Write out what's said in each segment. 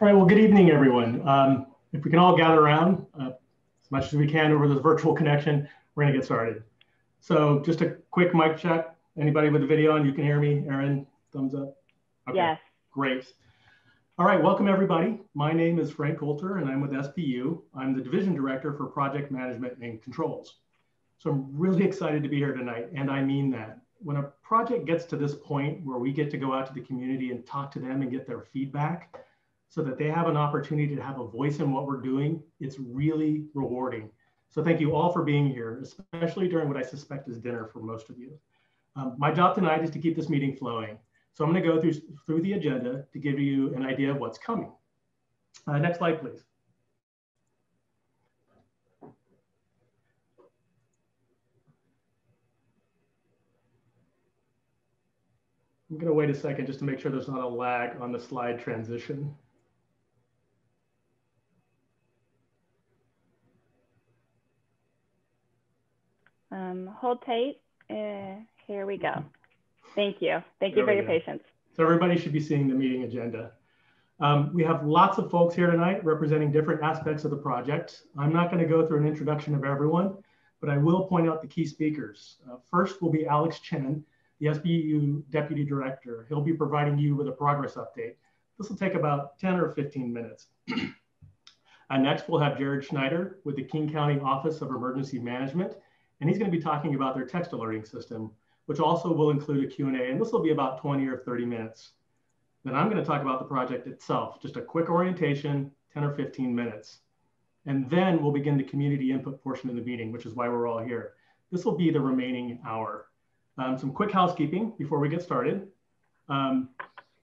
All right, well, good evening, everyone. Um, if we can all gather around uh, as much as we can over this virtual connection, we're gonna get started. So just a quick mic check. Anybody with a video on, you can hear me? Aaron, thumbs up? Okay, yes. Great. All right, welcome everybody. My name is Frank Coulter and I'm with SPU. I'm the Division Director for Project Management and Controls. So I'm really excited to be here tonight, and I mean that. When a project gets to this point where we get to go out to the community and talk to them and get their feedback, so that they have an opportunity to have a voice in what we're doing, it's really rewarding. So thank you all for being here, especially during what I suspect is dinner for most of you. Um, my job tonight is to keep this meeting flowing. So I'm gonna go through, through the agenda to give you an idea of what's coming. Uh, next slide, please. I'm gonna wait a second just to make sure there's not a lag on the slide transition. Um, hold tight. Uh, here we go. Thank you. Thank there you for your go. patience. So everybody should be seeing the meeting agenda. Um, we have lots of folks here tonight representing different aspects of the project. I'm not going to go through an introduction of everyone, but I will point out the key speakers. Uh, first will be Alex Chen, the SPU Deputy Director. He'll be providing you with a progress update. This will take about 10 or 15 minutes. uh, next, we'll have Jared Schneider with the King County Office of Emergency Management and he's going to be talking about their text alerting system, which also will include a Q&A, and this will be about 20 or 30 minutes. Then I'm going to talk about the project itself, just a quick orientation, 10 or 15 minutes. And then we'll begin the community input portion of the meeting, which is why we're all here. This will be the remaining hour. Um, some quick housekeeping before we get started. Um,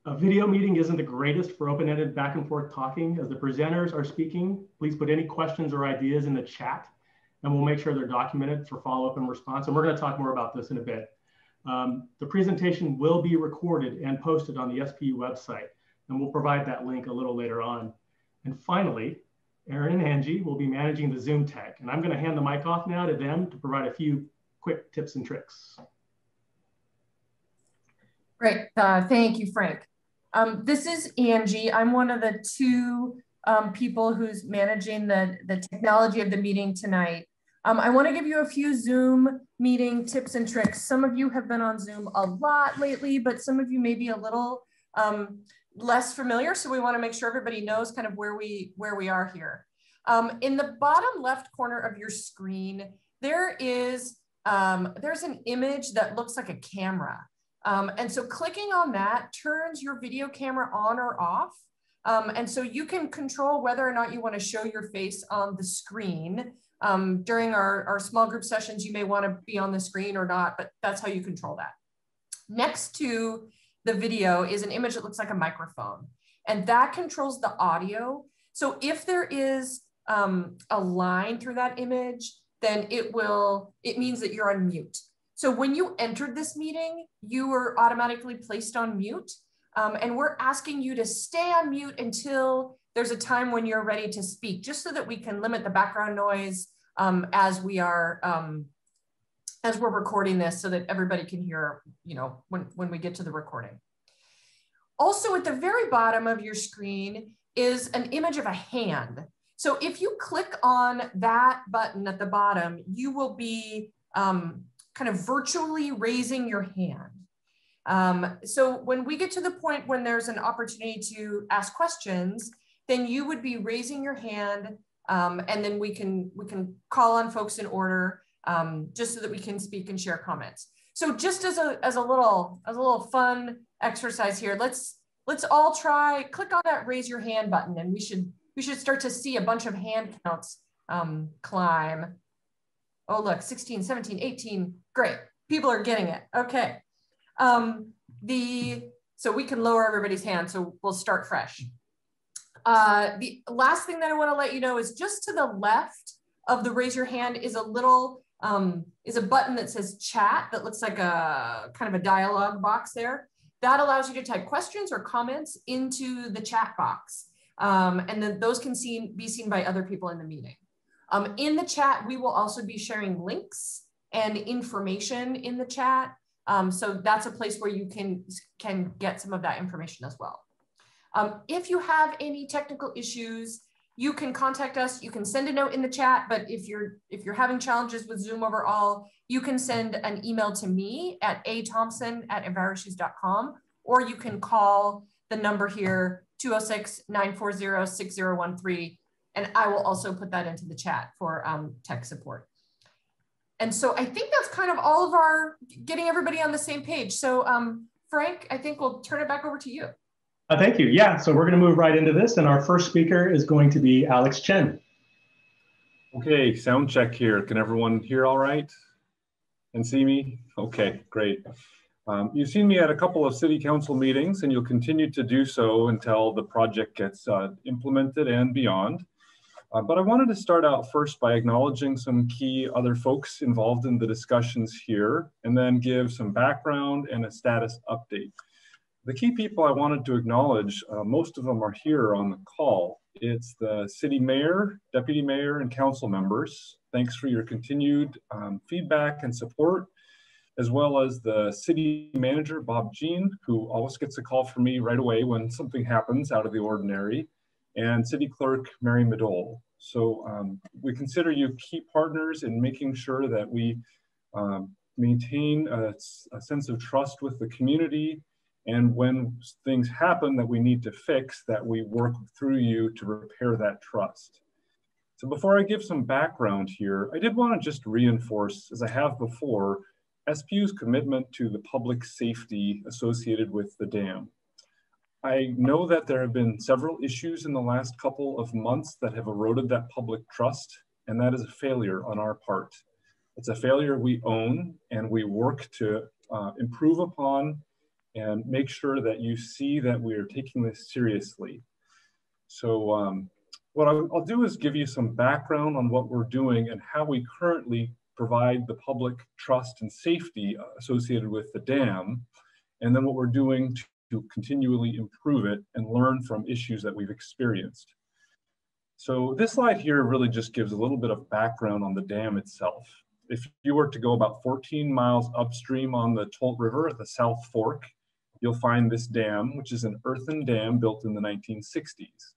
a video meeting isn't the greatest for open-ended back and forth talking. As the presenters are speaking, please put any questions or ideas in the chat and we'll make sure they're documented for follow-up and response. And we're gonna talk more about this in a bit. Um, the presentation will be recorded and posted on the SPU website, and we'll provide that link a little later on. And finally, Erin and Angie will be managing the Zoom tech, and I'm gonna hand the mic off now to them to provide a few quick tips and tricks. Great, uh, thank you, Frank. Um, this is Angie. I'm one of the two um, people who's managing the, the technology of the meeting tonight. Um, I wanna give you a few Zoom meeting tips and tricks. Some of you have been on Zoom a lot lately, but some of you may be a little um, less familiar. So we wanna make sure everybody knows kind of where we, where we are here. Um, in the bottom left corner of your screen, there is, um, there's an image that looks like a camera. Um, and so clicking on that turns your video camera on or off. Um, and so you can control whether or not you want to show your face on the screen. Um, during our, our small group sessions, you may want to be on the screen or not, but that's how you control that. Next to the video is an image that looks like a microphone, and that controls the audio. So if there is um, a line through that image, then it will, it means that you're on mute. So when you entered this meeting, you were automatically placed on mute. Um, and we're asking you to stay on mute until there's a time when you're ready to speak, just so that we can limit the background noise um, as we are, um, as we're recording this so that everybody can hear, you know, when, when we get to the recording. Also at the very bottom of your screen is an image of a hand. So if you click on that button at the bottom, you will be um, kind of virtually raising your hand. Um, so when we get to the point when there's an opportunity to ask questions, then you would be raising your hand um, and then we can, we can call on folks in order um, just so that we can speak and share comments. So just as a, as a little, as a little fun exercise here, let's, let's all try, click on that raise your hand button and we should, we should start to see a bunch of hand counts um, climb. Oh, look, 16, 17, 18, great. People are getting it. Okay. Um, the so we can lower everybody's hand. So we'll start fresh. Uh, the last thing that I want to let you know is just to the left of the raise your hand is a little um, is a button that says chat that looks like a kind of a dialogue box there. That allows you to type questions or comments into the chat box. Um, and then those can see, be seen by other people in the meeting. Um, in the chat, we will also be sharing links and information in the chat um, so that's a place where you can, can get some of that information as well. Um, if you have any technical issues, you can contact us. You can send a note in the chat, but if you're if you're having challenges with Zoom overall, you can send an email to me at a thompson at enviroissues.com, or you can call the number here 206-940-6013 and I will also put that into the chat for um, tech support. And so I think that's kind of all of our getting everybody on the same page. So um, Frank, I think we'll turn it back over to you. Uh, thank you. Yeah, so we're going to move right into this. And our first speaker is going to be Alex Chen. Okay, sound check here. Can everyone hear all right and see me? Okay, great. Um, you've seen me at a couple of city council meetings and you'll continue to do so until the project gets uh, implemented and beyond. Uh, but I wanted to start out first by acknowledging some key other folks involved in the discussions here, and then give some background and a status update. The key people I wanted to acknowledge, uh, most of them are here on the call. It's the city mayor, deputy mayor, and council members. Thanks for your continued um, feedback and support, as well as the city manager, Bob Jean, who always gets a call from me right away when something happens out of the ordinary and City Clerk Mary Madole. So um, we consider you key partners in making sure that we um, maintain a, a, sense of trust with the community and when things happen that we need to fix, that we work through you to repair that trust. So before I give some background here, I did want to just reinforce, as I have before, SPU's commitment to the public safety associated with the dam. I know that there have been several issues in the last couple of months that have eroded that public trust, and that is a failure on our part. It's a failure we own and we work to uh, improve upon and make sure that you see that we are taking this seriously. So um, what I'll, do is give you some background on what we're doing and how we currently provide the public trust and safety associated with the dam, and then what we're doing to continually improve it and learn from issues that we've experienced. So this slide here really just gives a little bit of background on the dam itself. If you were to go about 14 miles upstream on the Tolt River at the South Fork, you'll find this dam, which is an earthen dam built in the 1960s.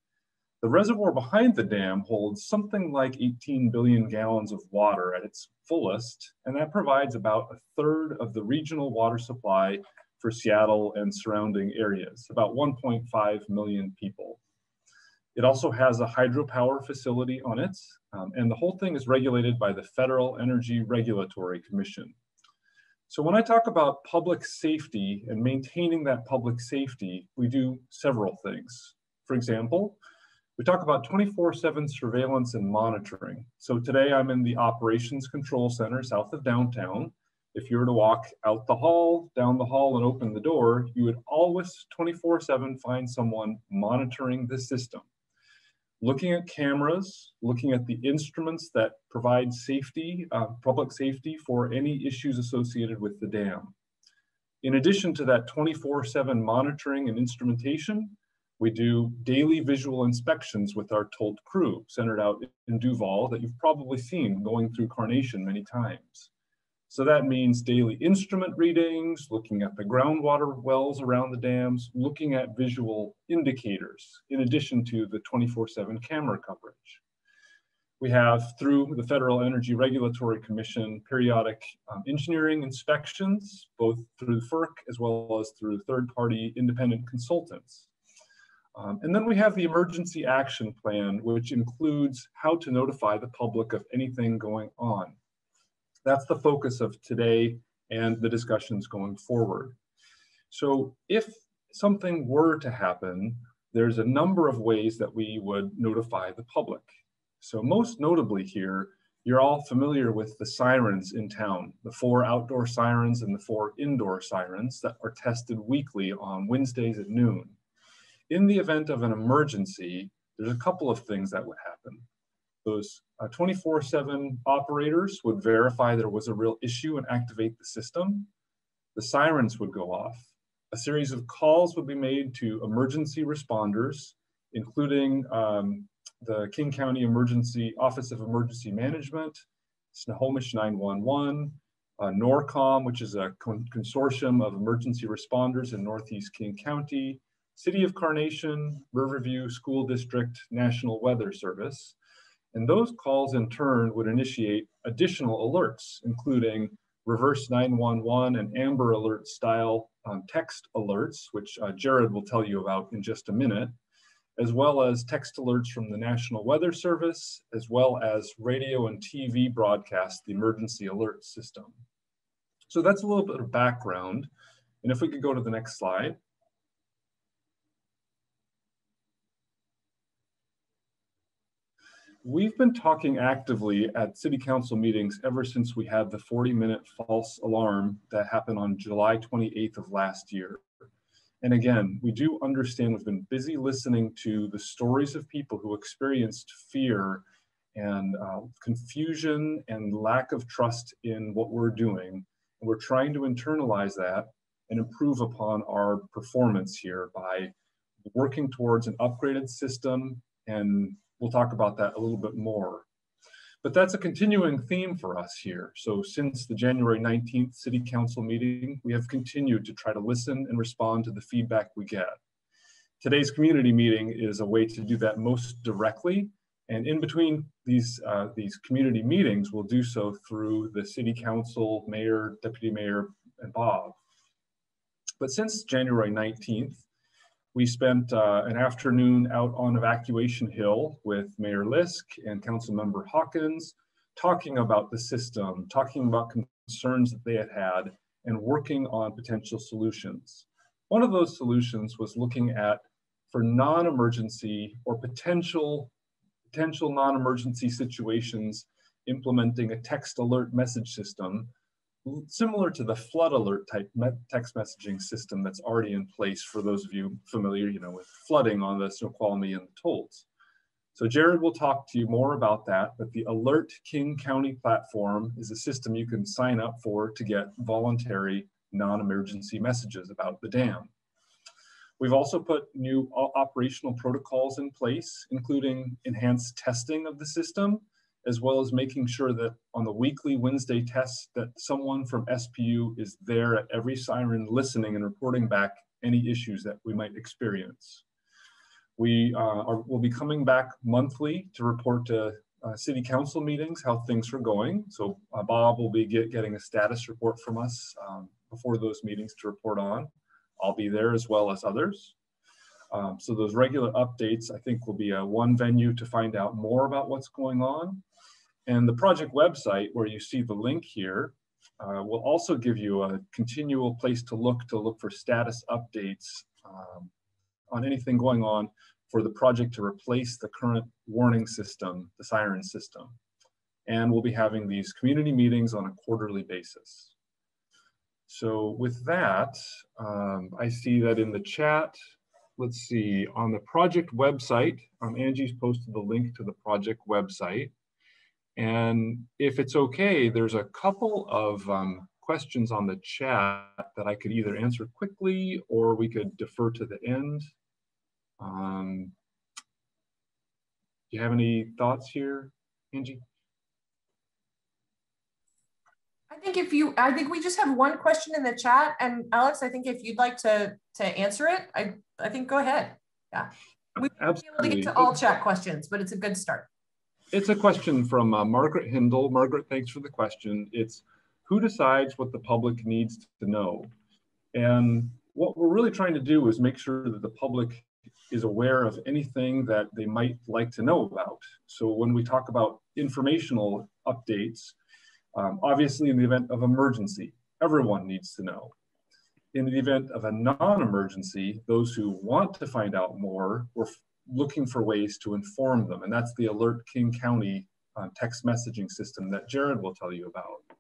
The reservoir behind the dam holds something like 18 billion gallons of water at its fullest, and that provides about a third of the regional water supply for Seattle and surrounding areas, about 1.5 million people. It also has a hydropower facility on it, um, and the whole thing is regulated by the Federal Energy Regulatory Commission. So when I talk about public safety and maintaining that public safety, we do several things. For example, we talk about 24-7 surveillance and monitoring. So today I'm in the Operations Control Center south of downtown, if you were to walk out the hall, down the hall, and open the door, you would always 24 7 find someone monitoring the system. Looking at cameras, looking at the instruments that provide safety, uh, public safety for any issues associated with the dam. In addition to that 24 7 monitoring and instrumentation, we do daily visual inspections with our Tolt crew centered out in Duvall that you've probably seen going through Carnation many times. So that means daily instrument readings, looking at the groundwater wells around the dams, looking at visual indicators, in addition to the 24-7 camera coverage. We have, through the Federal Energy Regulatory Commission, periodic um, engineering inspections, both through FERC as well as through third-party independent consultants. Um, and then we have the emergency action plan, which includes how to notify the public of anything going on. That's the focus of today and the discussions going forward. So if something were to happen, there's a number of ways that we would notify the public. So most notably here, you're all familiar with the sirens in town, the four outdoor sirens and the four indoor sirens that are tested weekly on Wednesdays at noon. In the event of an emergency, there's a couple of things that would happen. Those 24-7 uh, operators would verify there was a real issue and activate the system. The sirens would go off. A series of calls would be made to emergency responders, including um, the King County Emergency Office of Emergency Management, Snohomish 911, uh, NORCOM, which is a con consortium of emergency responders in Northeast King County, City of Carnation, Riverview School District National Weather Service. And those calls in turn would initiate additional alerts, including reverse 911 and Amber Alert style um, text alerts, which uh, Jared will tell you about in just a minute, as well as text alerts from the National Weather Service, as well as radio and TV broadcast, the emergency alert system. So that's a little bit of background. And if we could go to the next slide. We've been talking actively at city council meetings ever since we had the 40 minute false alarm that happened on July 28th of last year. And again, we do understand we've been busy listening to the stories of people who experienced fear and uh, confusion and lack of trust in what we're doing. And we're trying to internalize that and improve upon our performance here by working towards an upgraded system and We'll talk about that a little bit more. But that's a continuing theme for us here. So since the January 19th City Council meeting, we have continued to try to listen and respond to the feedback we get. Today's community meeting is a way to do that most directly. And in between these, uh, these community meetings, we'll do so through the City Council, Mayor, Deputy Mayor, and Bob. But since January 19th, we spent uh, an afternoon out on Evacuation Hill with Mayor Lisk and Councilmember Hawkins, talking about the system, talking about concerns that they had had, and working on potential solutions. One of those solutions was looking at, for non-emergency or potential, potential non-emergency situations, implementing a text alert message system similar to the flood alert type text messaging system that's already in place for those of you familiar, you know, with flooding on the Snoqualmie and the Tolt. So Jared will talk to you more about that, but the Alert King County platform is a system you can sign up for to get voluntary non-emergency messages about the dam. We've also put new operational protocols in place, including enhanced testing of the system as well as making sure that on the weekly Wednesday tests that someone from SPU is there at every siren listening and reporting back any issues that we might experience. We uh, are, will be coming back monthly to report to uh, city council meetings how things are going. So uh, Bob will be get, getting a status report from us um, before those meetings to report on. I'll be there as well as others. Um, so those regular updates, I think, will be a one venue to find out more about what's going on. And the project website, where you see the link here, uh, will also give you a continual place to look to look for status updates um, on anything going on for the project to replace the current warning system, the siren system. And we'll be having these community meetings on a quarterly basis. So with that, um, I see that in the chat, let's see, on the project website, um, Angie's posted the link to the project website. And if it's okay, there's a couple of um, questions on the chat that I could either answer quickly or we could defer to the end. Um, do you have any thoughts here, Angie? I think if you, I think we just have one question in the chat, and Alex, I think if you'd like to to answer it, I I think go ahead. Yeah, we won't be able to get to all chat questions, but it's a good start. It's a question from uh, Margaret Hindle. Margaret, thanks for the question. It's who decides what the public needs to know? And what we're really trying to do is make sure that the public is aware of anything that they might like to know about. So when we talk about informational updates, um, obviously in the event of emergency, everyone needs to know. In the event of a non-emergency, those who want to find out more, we're looking for ways to inform them. And that's the Alert King County uh, text messaging system that Jared will tell you about.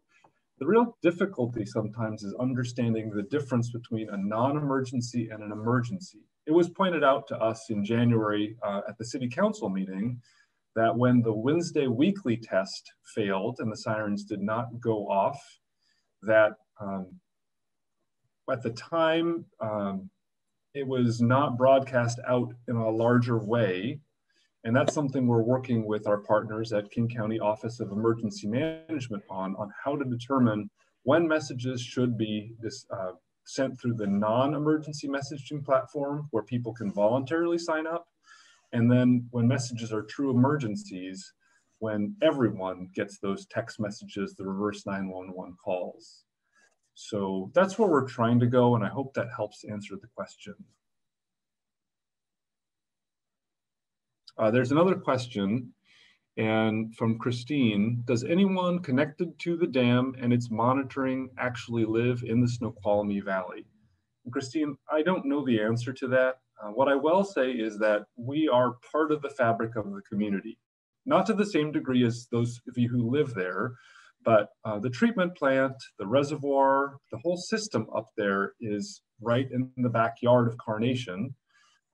The real difficulty sometimes is understanding the difference between a non-emergency and an emergency. It was pointed out to us in January uh, at the city council meeting that when the Wednesday weekly test failed and the sirens did not go off, that um, at the time, um, it was not broadcast out in a larger way. And that's something we're working with our partners at King County Office of Emergency Management on, on how to determine when messages should be uh, sent through the non-emergency messaging platform where people can voluntarily sign up. And then when messages are true emergencies, when everyone gets those text messages, the reverse 911 calls. So that's where we're trying to go, and I hope that helps answer the question. Uh, there's another question, and from Christine, does anyone connected to the dam and its monitoring actually live in the Snoqualmie Valley? And Christine, I don't know the answer to that. Uh, what I will say is that we are part of the fabric of the community, not to the same degree as those of you who live there, but uh, the treatment plant, the reservoir, the whole system up there is right in the backyard of Carnation.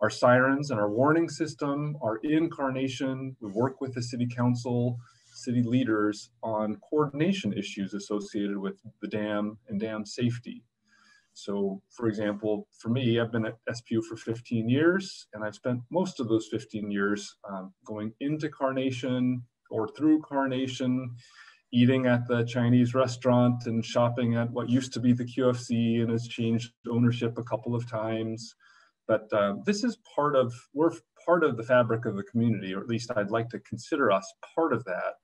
Our sirens and our warning system are in Carnation. We work with the city council, city leaders on coordination issues associated with the dam and dam safety. So for example, for me, I've been at SPU for 15 years and I've spent most of those 15 years um, going into Carnation or through Carnation, eating at the Chinese restaurant and shopping at what used to be the QFC and has changed ownership a couple of times. But uh, this is part of, we're part of the fabric of the community, or at least I'd like to consider us part of that.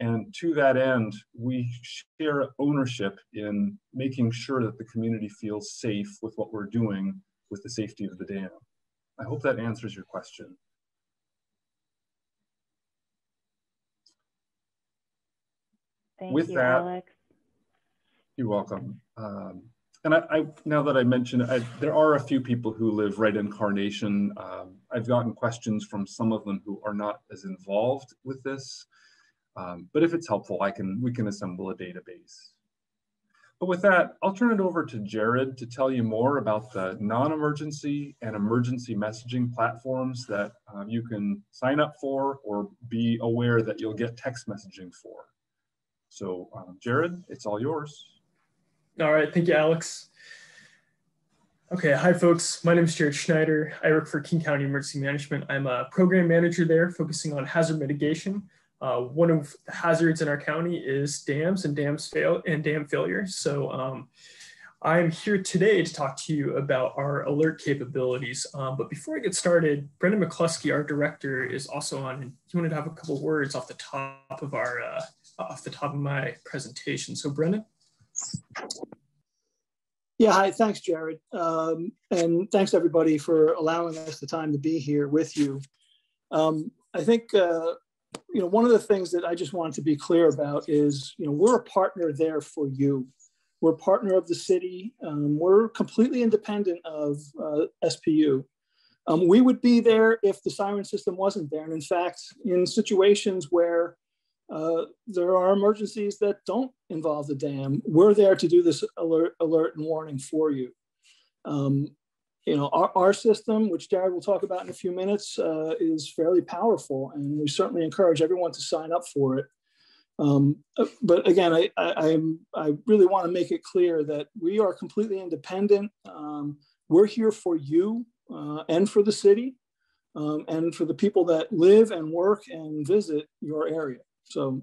And to that end, we share ownership in making sure that the community feels safe with what we're doing with the safety of the dam. I hope that answers your question. Thank with you, that, Alex. You're welcome. Um, and I, I, now that I mentioned it, there are a few people who live right in Carnation. Um, I've gotten questions from some of them who are not as involved with this. Um, but if it's helpful, I can we can assemble a database. But with that, I'll turn it over to Jared to tell you more about the non-emergency and emergency messaging platforms that uh, you can sign up for or be aware that you'll get text messaging for. So um, Jared, it's all yours. All right, thank you, Alex. Okay, hi folks. My name is Jared Schneider. I work for King County Emergency Management. I'm a program manager there focusing on hazard mitigation uh, one of the hazards in our county is dams and dams fail and dam failure. So um, I'm here today to talk to you about our alert capabilities. Um, but before I get started, Brendan McCluskey, our director, is also on, and he wanted to have a couple words off the top of our uh, off the top of my presentation. So, Brendan. Yeah, hi, thanks, Jared. Um, and thanks everybody for allowing us the time to be here with you. Um, I think uh, you know, one of the things that I just wanted to be clear about is, you know, we're a partner there for you. We're a partner of the city. Um, we're completely independent of uh, SPU. Um, we would be there if the siren system wasn't there. And in fact, in situations where uh, there are emergencies that don't involve the dam, we're there to do this alert, alert and warning for you. Um, you know, our, our system, which Jared will talk about in a few minutes, uh, is fairly powerful, and we certainly encourage everyone to sign up for it. Um, uh, but again, I, I, I, really want to make it clear that we are completely independent. Um, we're here for you uh, and for the city um, and for the people that live and work and visit your area. So,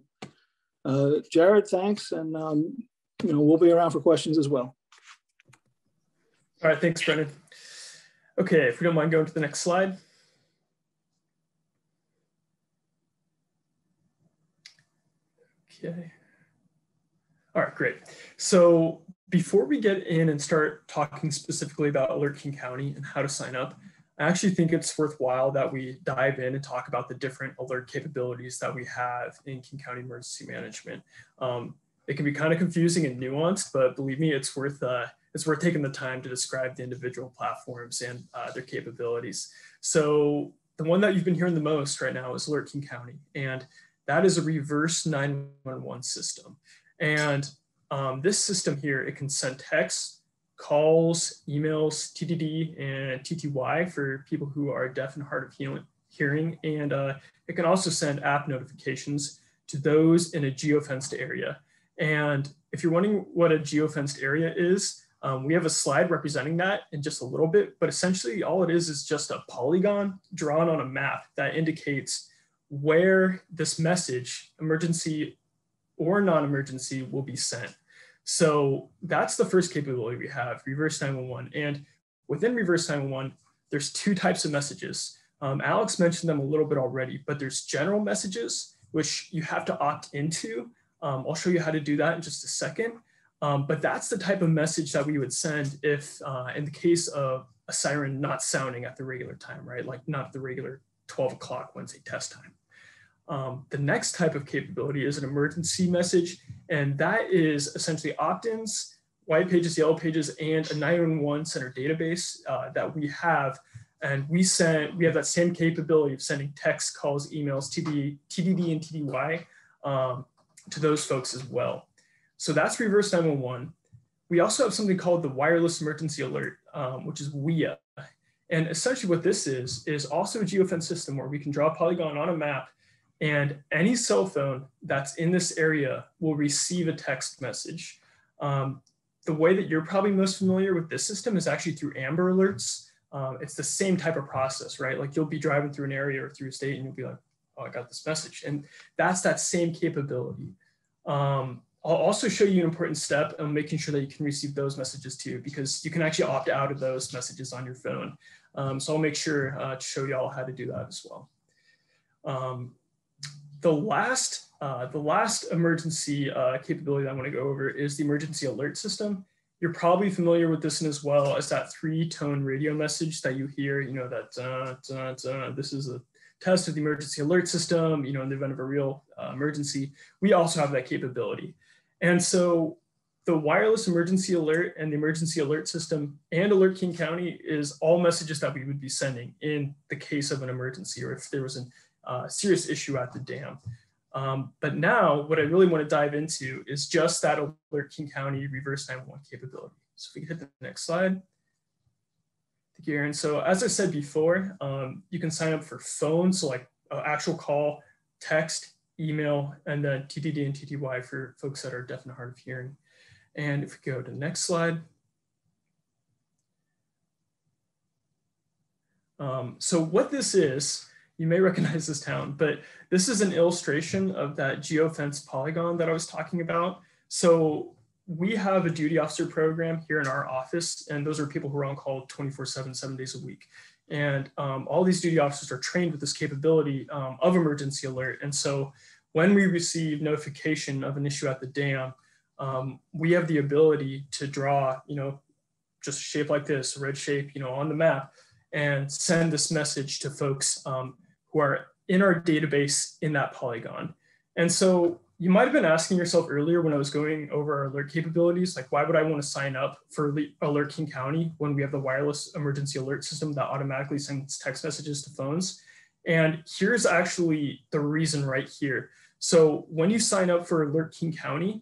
uh, Jared, thanks, and um, you know we'll be around for questions as well. All right, thanks, Brendan. Okay, if we don't mind going to the next slide. Okay. All right, great. So before we get in and start talking specifically about Alert King County and how to sign up, I actually think it's worthwhile that we dive in and talk about the different alert capabilities that we have in King County Emergency Management. Um, it can be kind of confusing and nuanced, but believe me, it's worth uh, it's worth taking the time to describe the individual platforms and uh, their capabilities. So the one that you've been hearing the most right now is Alert King County, and that is a reverse 911 system. And um, this system here, it can send texts, calls, emails, TDD, and TTY for people who are deaf and hard of hearing. And uh, it can also send app notifications to those in a geofenced area. And if you're wondering what a geofenced area is, um, we have a slide representing that in just a little bit, but essentially all it is is just a polygon drawn on a map that indicates where this message, emergency or non-emergency, will be sent. So that's the first capability we have, reverse 911. And within reverse 911, there's two types of messages. Um, Alex mentioned them a little bit already, but there's general messages, which you have to opt into. Um, I'll show you how to do that in just a second. Um, but that's the type of message that we would send if, uh, in the case of a siren not sounding at the regular time, right? Like not the regular 12 o'clock Wednesday test time. Um, the next type of capability is an emergency message, and that is essentially opt-ins, white pages, yellow pages, and a 911 center database uh, that we have. And we send, we have that same capability of sending text, calls, emails, TD, TDD and TDY um, to those folks as well. So that's reverse 911. We also have something called the wireless emergency alert, um, which is WEA. And essentially what this is, is also a geofence system where we can draw a polygon on a map and any cell phone that's in this area will receive a text message. Um, the way that you're probably most familiar with this system is actually through Amber Alerts. Um, it's the same type of process, right? Like you'll be driving through an area or through a state and you'll be like, oh, I got this message. And that's that same capability. Um, I'll also show you an important step in making sure that you can receive those messages too, because you can actually opt out of those messages on your phone. Um, so I'll make sure uh, to show y'all how to do that as well. Um, the last, uh, the last emergency uh, capability that I want to go over is the emergency alert system. You're probably familiar with this one as well as that three tone radio message that you hear, you know, that uh, uh, uh, this is a test of the emergency alert system, you know, in the event of a real uh, emergency. We also have that capability. And so the wireless emergency alert and the emergency alert system and Alert King County is all messages that we would be sending in the case of an emergency or if there was a uh, serious issue at the dam. Um, but now what I really want to dive into is just that Alert King County reverse 911 capability. So if we hit the next slide. Thank you, Aaron. So as I said before, um, you can sign up for phone, so like uh, actual call, text, email, and then TDD and TTY for folks that are deaf and hard of hearing. And if we go to the next slide. Um, so what this is, you may recognize this town, but this is an illustration of that geofence polygon that I was talking about. So we have a duty officer program here in our office, and those are people who are on call 24 seven, seven days a week. And um, all these duty officers are trained with this capability um, of emergency alert. And so when we receive notification of an issue at the dam, um, we have the ability to draw, you know, just a shape like this, red shape, you know, on the map and send this message to folks um, who are in our database in that polygon. And so you might have been asking yourself earlier when I was going over our alert capabilities, like why would I want to sign up for Alert King County when we have the wireless emergency alert system that automatically sends text messages to phones? And here's actually the reason right here. So when you sign up for Alert King County,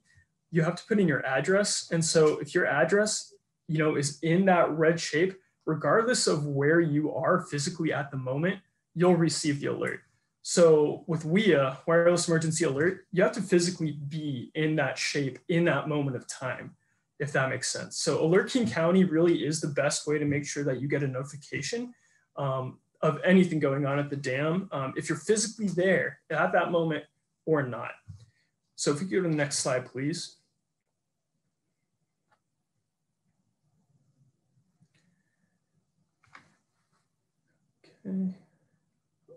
you have to put in your address. And so if your address, you know, is in that red shape, regardless of where you are physically at the moment, you'll receive the alert. So with WEA, wireless emergency alert, you have to physically be in that shape in that moment of time, if that makes sense. So Alert King County really is the best way to make sure that you get a notification um, of anything going on at the dam, um, if you're physically there at that moment or not. So if we go to the next slide, please.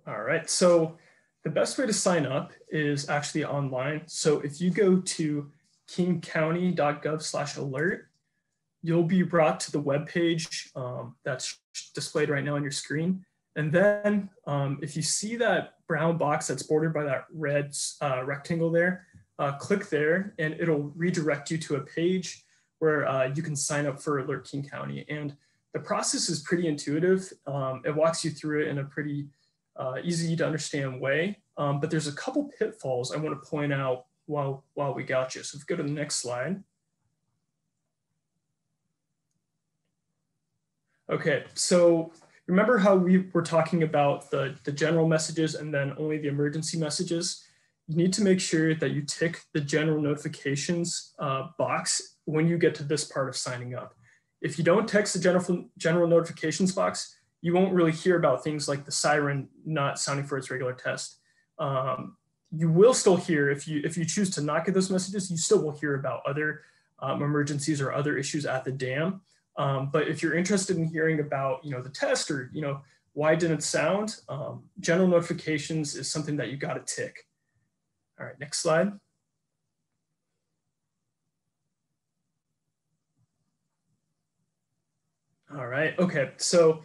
All right, so the best way to sign up is actually online. So if you go to kingcounty.gov slash alert, you'll be brought to the web page um, that's displayed right now on your screen. And then um, if you see that brown box that's bordered by that red uh, rectangle there, uh, click there and it'll redirect you to a page where uh, you can sign up for Alert King County. And the process is pretty intuitive. Um, it walks you through it in a pretty uh, easy to understand way. Um, but there's a couple pitfalls I want to point out while, while we got you. So if we go to the next slide. Okay, so remember how we were talking about the, the general messages and then only the emergency messages? You need to make sure that you tick the general notifications uh, box when you get to this part of signing up. If you don't text the general, general notifications box, you won't really hear about things like the siren not sounding for its regular test. Um, you will still hear if you if you choose to not get those messages, you still will hear about other um, emergencies or other issues at the dam. Um, but if you're interested in hearing about, you know, the test or, you know, why didn't it sound, um, general notifications is something that you got to tick. All right, next slide. All right, okay. So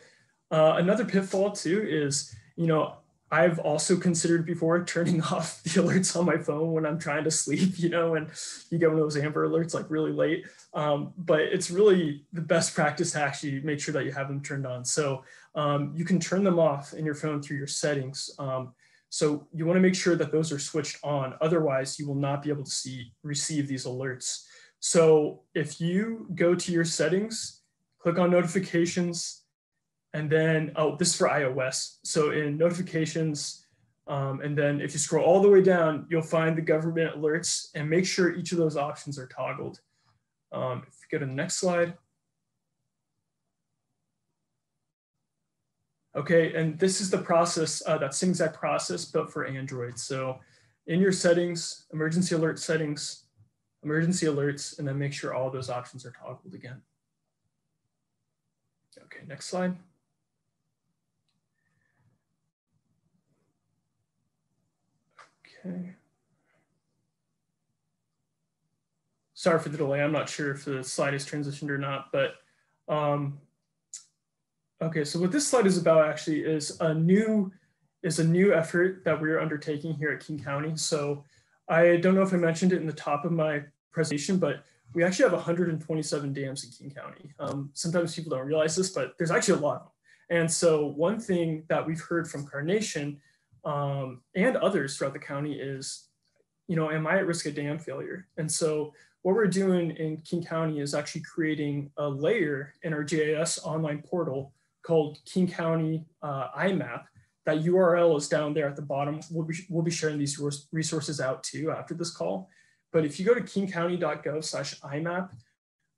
uh, another pitfall too is, you know, I've also considered before turning off the alerts on my phone when I'm trying to sleep, you know, and you get one of those Amber alerts like really late. Um, but it's really the best practice to actually make sure that you have them turned on. So um, you can turn them off in your phone through your settings. Um, so you wanna make sure that those are switched on. Otherwise, you will not be able to see receive these alerts. So if you go to your settings, click on notifications, and then, oh, this is for iOS. So in notifications, um, and then if you scroll all the way down, you'll find the government alerts and make sure each of those options are toggled. Um, if you go to the next slide. Okay, and this is the process, uh, that same exact process, but for Android. So in your settings, emergency alert settings, emergency alerts, and then make sure all those options are toggled again. Okay, next slide. Okay. Sorry for the delay. I'm not sure if the slide is transitioned or not, but um, okay. So what this slide is about actually is a new is a new effort that we're undertaking here at King County. So I don't know if I mentioned it in the top of my presentation, but we actually have 127 dams in King County. Um, sometimes people don't realize this, but there's actually a lot of them. And so one thing that we've heard from Carnation um, and others throughout the county is, you know, am I at risk of dam failure? And so what we're doing in King County is actually creating a layer in our GIS online portal called King County uh, IMAP. That URL is down there at the bottom. We'll be, we'll be sharing these resources out too after this call. But if you go to kingcounty.gov slash IMAP,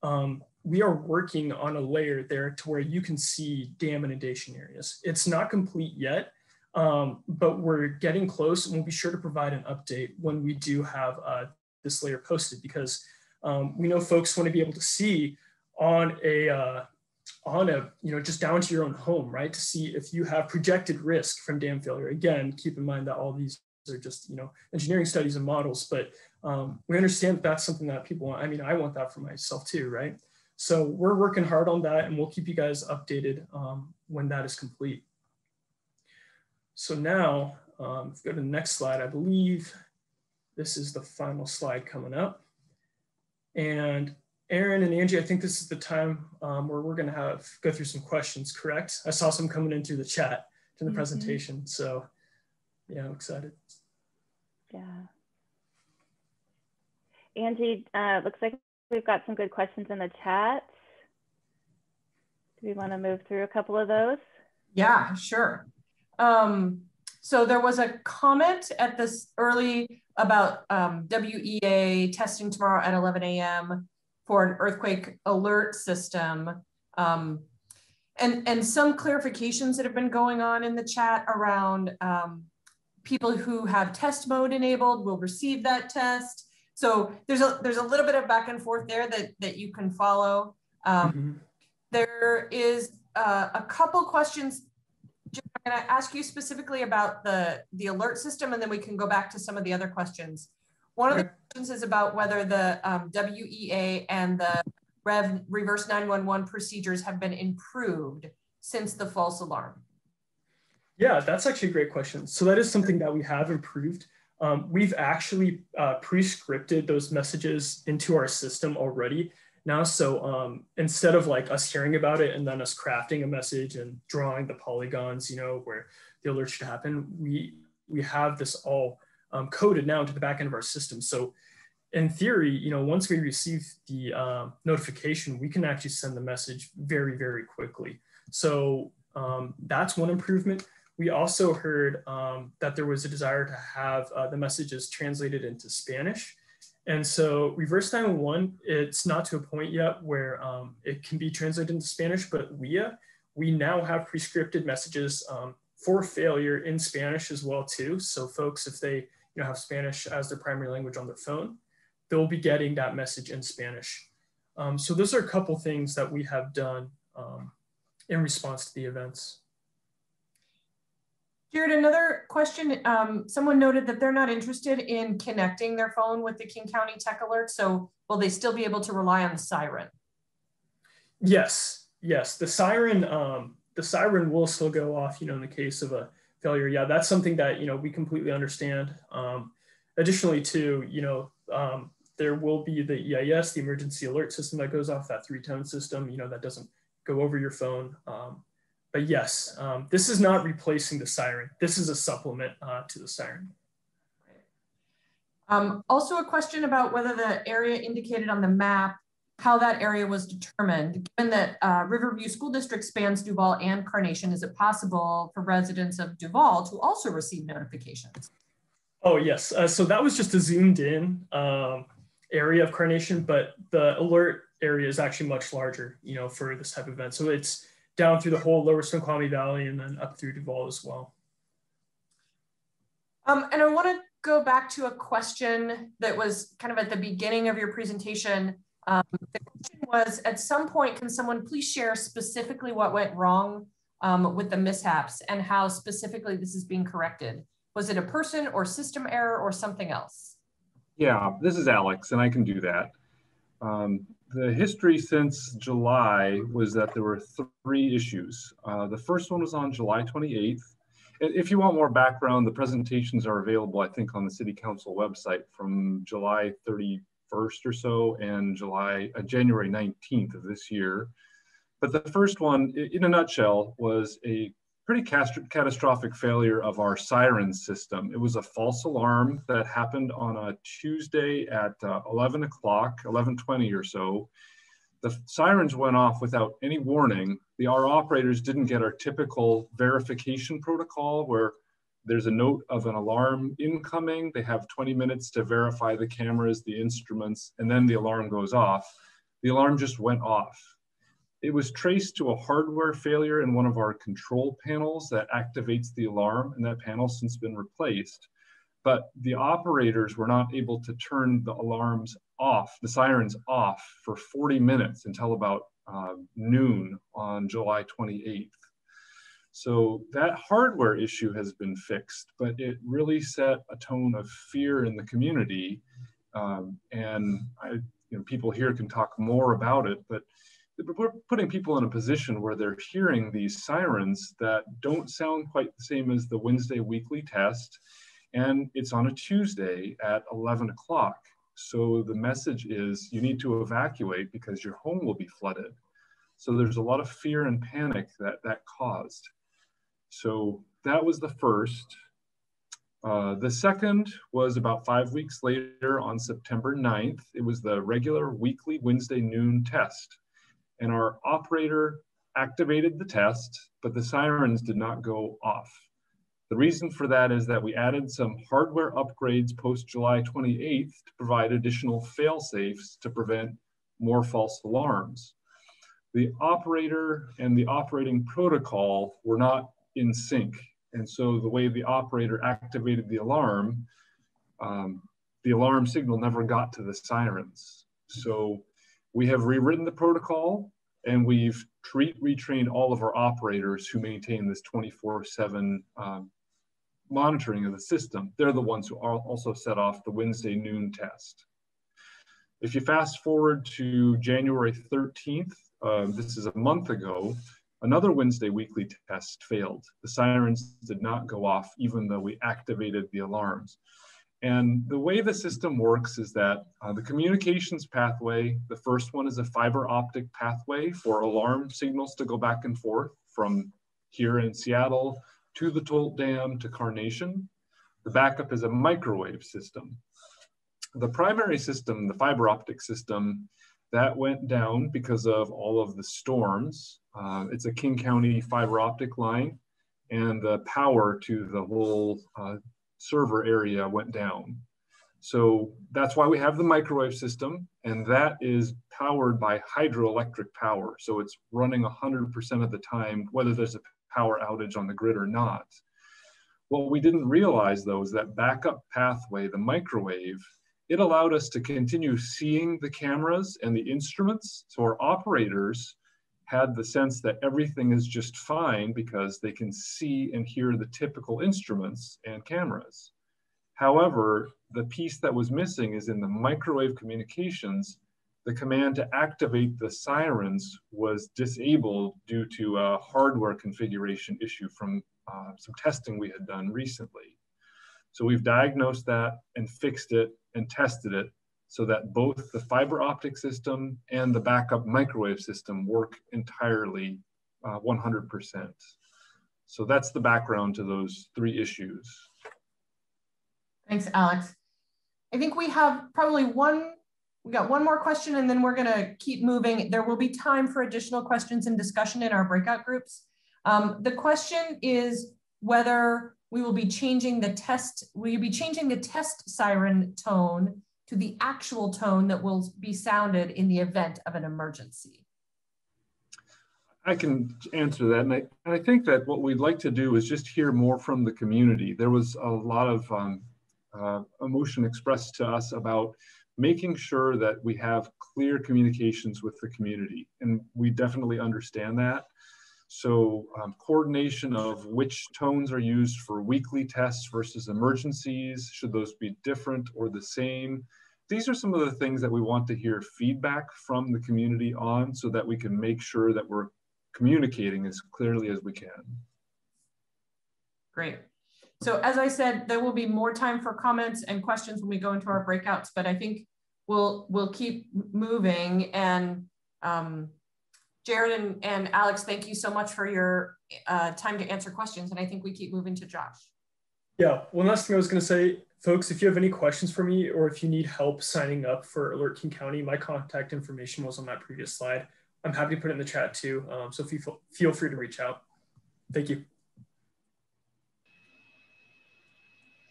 um, we are working on a layer there to where you can see dam inundation areas. It's not complete yet, um, but we're getting close and we'll be sure to provide an update when we do have uh, this layer posted because um, we know folks want to be able to see on a, uh, on a, you know, just down to your own home, right? To see if you have projected risk from dam failure. Again, keep in mind that all these are just, you know, engineering studies and models, but um, we understand that that's something that people want. I mean, I want that for myself too, right? So we're working hard on that and we'll keep you guys updated um, when that is complete. So now, um, go to the next slide, I believe this is the final slide coming up. And Aaron and Angie, I think this is the time um, where we're gonna have go through some questions, correct? I saw some coming in through the chat to the mm -hmm. presentation. So yeah, I'm excited. Yeah. Angie, uh, looks like we've got some good questions in the chat. Do we wanna move through a couple of those? Yeah, sure. Um, so there was a comment at this early about um, WEA testing tomorrow at 11 a.m. for an earthquake alert system. Um, and, and some clarifications that have been going on in the chat around um, people who have test mode enabled will receive that test. So there's a there's a little bit of back and forth there that that you can follow. Um, mm -hmm. There is uh, a couple questions I'm going to ask you specifically about the, the alert system, and then we can go back to some of the other questions. One of the questions is about whether the um, WEA and the Rev reverse 911 procedures have been improved since the false alarm. Yeah, that's actually a great question. So that is something that we have improved. Um, we've actually uh, pre-scripted those messages into our system already now. So um, instead of like us hearing about it and then us crafting a message and drawing the polygons, you know, where the alert should happen, we we have this all um, coded now into the back end of our system. So in theory, you know, once we receive the uh, notification, we can actually send the message very, very quickly. So um, that's one improvement. We also heard um, that there was a desire to have uh, the messages translated into Spanish. And so reverse 911, it's not to a point yet where um, it can be translated into Spanish, but WEA, we now have prescripted messages um, for failure in Spanish as well too. So folks, if they you know, have Spanish as their primary language on their phone, they'll be getting that message in Spanish. Um, so those are a couple things that we have done um, in response to the events. Jared, another question. Um, someone noted that they're not interested in connecting their phone with the King County Tech Alert. So will they still be able to rely on the siren? Yes, yes. The siren, um, the siren will still go off. You know, in the case of a failure. Yeah, that's something that you know we completely understand. Um, additionally, too, you know, um, there will be the EAS, the emergency alert system that goes off that three-tone system. You know, that doesn't go over your phone. Um, but yes, um, this is not replacing the siren. This is a supplement uh, to the siren. Um, also a question about whether the area indicated on the map, how that area was determined. Given that uh, Riverview School District spans Duvall and Carnation, is it possible for residents of Duvall to also receive notifications? Oh yes, uh, so that was just a zoomed in um, area of Carnation, but the alert area is actually much larger, you know, for this type of event. So it's down through the whole lower Snoqualmie Valley and then up through Duvall as well. Um, and I want to go back to a question that was kind of at the beginning of your presentation. Um, the question was, at some point, can someone please share specifically what went wrong um, with the mishaps and how specifically this is being corrected? Was it a person or system error or something else? Yeah, this is Alex, and I can do that. Um, the history since July was that there were three issues. Uh, the first one was on July 28th. If you want more background, the presentations are available, I think, on the City Council website from July 31st or so and July, uh, January 19th of this year. But the first one, in a nutshell, was a pretty catastrophic failure of our siren system. It was a false alarm that happened on a Tuesday at uh, 11 o'clock, 11.20 or so. The sirens went off without any warning. The our operators didn't get our typical verification protocol where there's a note of an alarm incoming. They have 20 minutes to verify the cameras, the instruments, and then the alarm goes off. The alarm just went off. It was traced to a hardware failure in one of our control panels that activates the alarm, and that panel's since been replaced. But the operators were not able to turn the alarms off, the sirens off for 40 minutes until about uh, noon on July 28th. So that hardware issue has been fixed, but it really set a tone of fear in the community. Um, and I, you know, people here can talk more about it, but we're putting people in a position where they're hearing these sirens that don't sound quite the same as the Wednesday weekly test. And it's on a Tuesday at 11 o'clock. So the message is you need to evacuate because your home will be flooded. So there's a lot of fear and panic that that caused. So that was the first. Uh, the second was about five weeks later on September 9th. It was the regular weekly Wednesday noon test and our operator activated the test, but the sirens did not go off. The reason for that is that we added some hardware upgrades post July 28th to provide additional fail safes to prevent more false alarms. The operator and the operating protocol were not in sync. And so the way the operator activated the alarm, um, the alarm signal never got to the sirens. So we have rewritten the protocol and we've treat, retrained all of our operators who maintain this 24 7 um, monitoring of the system. They're the ones who also set off the Wednesday noon test. If you fast forward to January 13th, uh, this is a month ago, another Wednesday weekly test failed. The sirens did not go off even though we activated the alarms. And the way the system works is that uh, the communications pathway, the first one is a fiber optic pathway for alarm signals to go back and forth from here in Seattle to the Tolt Dam to Carnation. The backup is a microwave system. The primary system, the fiber optic system, that went down because of all of the storms. Uh, it's a King County fiber optic line and the power to the whole uh, server area went down. So that's why we have the microwave system, and that is powered by hydroelectric power. So it's running 100% of the time, whether there's a power outage on the grid or not. What we didn't realize though is that backup pathway, the microwave, it allowed us to continue seeing the cameras and the instruments. So our operators had the sense that everything is just fine because they can see and hear the typical instruments and cameras. However, the piece that was missing is in the microwave communications, the command to activate the sirens was disabled due to a hardware configuration issue from uh, some testing we had done recently. So we've diagnosed that and fixed it and tested it so that both the fiber optic system and the backup microwave system work entirely uh, 100%. So that's the background to those three issues. Thanks, Alex. I think we have probably one, we got one more question and then we're gonna keep moving. There will be time for additional questions and discussion in our breakout groups. Um, the question is whether we will be changing the test, will you be changing the test siren tone to the actual tone that will be sounded in the event of an emergency? I can answer that. And I, and I think that what we'd like to do is just hear more from the community. There was a lot of um, uh, emotion expressed to us about making sure that we have clear communications with the community. And we definitely understand that. So um, coordination of which tones are used for weekly tests versus emergencies, should those be different or the same? These are some of the things that we want to hear feedback from the community on so that we can make sure that we're communicating as clearly as we can. Great. So as I said, there will be more time for comments and questions when we go into our breakouts, but I think we'll we'll keep moving and um, Jared and, and Alex, thank you so much for your uh, time to answer questions. And I think we keep moving to Josh. Yeah, one last thing I was going to say, folks, if you have any questions for me or if you need help signing up for Alert King County, my contact information was on that previous slide. I'm happy to put it in the chat too. Um, so feel, feel free to reach out. Thank you.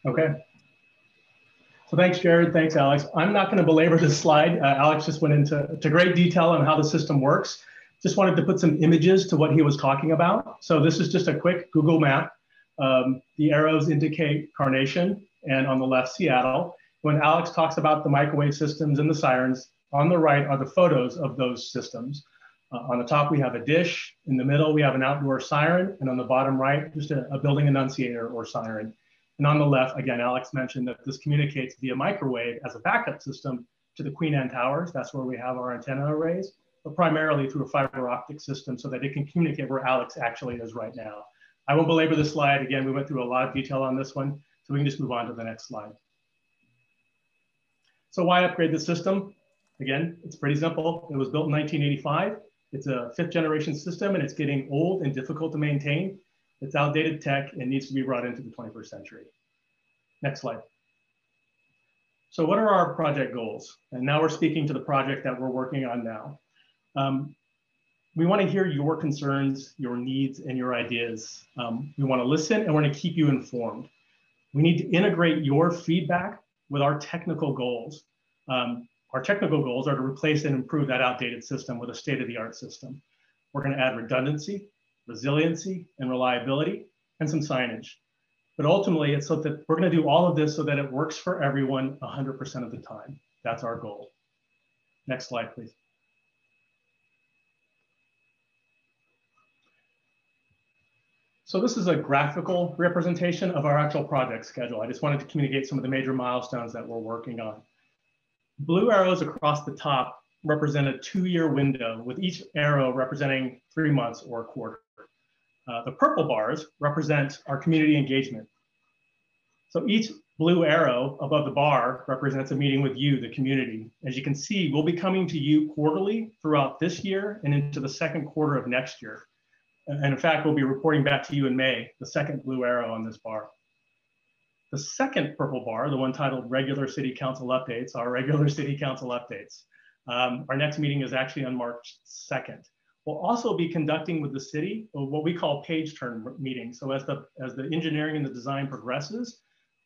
Okay. So thanks, Jared. Thanks, Alex. I'm not going to belabor this slide. Uh, Alex just went into to great detail on how the system works just wanted to put some images to what he was talking about. So this is just a quick Google map. Um, the arrows indicate Carnation and on the left, Seattle. When Alex talks about the microwave systems and the sirens, on the right are the photos of those systems. Uh, on the top, we have a dish. In the middle, we have an outdoor siren. And on the bottom right, just a, a building annunciator or siren. And on the left, again, Alex mentioned that this communicates via microwave as a backup system to the Queen Anne Towers. That's where we have our antenna arrays but primarily through a fiber optic system so that it can communicate where Alex actually is right now. I won't belabor the slide. Again, we went through a lot of detail on this one, so we can just move on to the next slide. So why upgrade the system? Again, it's pretty simple. It was built in 1985. It's a fifth generation system and it's getting old and difficult to maintain. It's outdated tech and needs to be brought into the 21st century. Next slide. So what are our project goals? And now we're speaking to the project that we're working on now. Um, we want to hear your concerns, your needs, and your ideas. Um, we want to listen and we're going to keep you informed. We need to integrate your feedback with our technical goals. Um, our technical goals are to replace and improve that outdated system with a state-of-the-art system. We're going to add redundancy, resiliency, and reliability, and some signage. But ultimately, it's so that we're going to do all of this so that it works for everyone 100% of the time. That's our goal. Next slide, please. So this is a graphical representation of our actual project schedule. I just wanted to communicate some of the major milestones that we're working on. Blue arrows across the top represent a two-year window with each arrow representing three months or a quarter. Uh, the purple bars represent our community engagement. So each blue arrow above the bar represents a meeting with you, the community. As you can see, we'll be coming to you quarterly throughout this year and into the second quarter of next year. And in fact, we'll be reporting back to you in May, the second blue arrow on this bar. The second purple bar, the one titled Regular City Council Updates, our regular City Council updates. Um, our next meeting is actually on March 2nd. We'll also be conducting with the city what we call page turn meetings. So as the, as the engineering and the design progresses,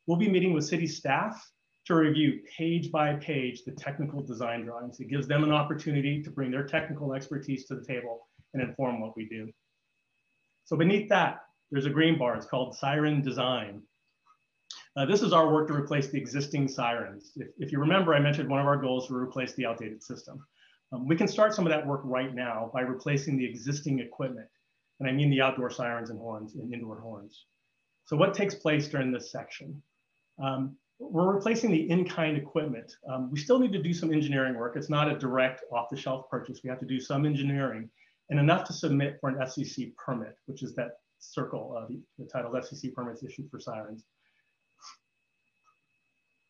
we'll be meeting with city staff to review page by page the technical design drawings. It gives them an opportunity to bring their technical expertise to the table and inform what we do. So beneath that, there's a green bar. It's called Siren Design. Uh, this is our work to replace the existing sirens. If, if, you remember, I mentioned one of our goals to replace the outdated system. Um, we can start some of that work right now by replacing the existing equipment. And I mean the outdoor sirens and horns and indoor horns. So what takes place during this section? Um, we're replacing the in-kind equipment. Um, we still need to do some engineering work. It's not a direct off-the-shelf purchase. We have to do some engineering and enough to submit for an FCC permit, which is that circle, uh, the, title FCC permits issued for sirens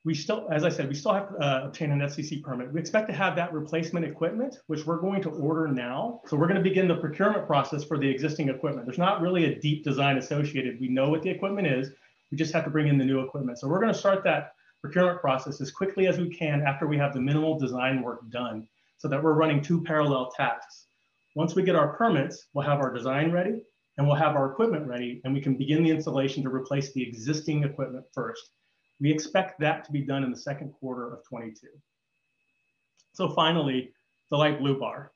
we still, as I said, we still have to uh, obtain an FCC permit. We expect to have that replacement equipment, which we're going to order now. So we're going to begin the procurement process for the existing equipment. There's not really a deep design associated. We know what the equipment is. We just have to bring in the new equipment. So we're going to start that procurement process as quickly as we can after we have the minimal design work done so that we're running two parallel tasks. Once we get our permits, we'll have our design ready and we'll have our equipment ready and we can begin the installation to replace the existing equipment first. We expect that to be done in the second quarter of 22. So finally, the light blue bar.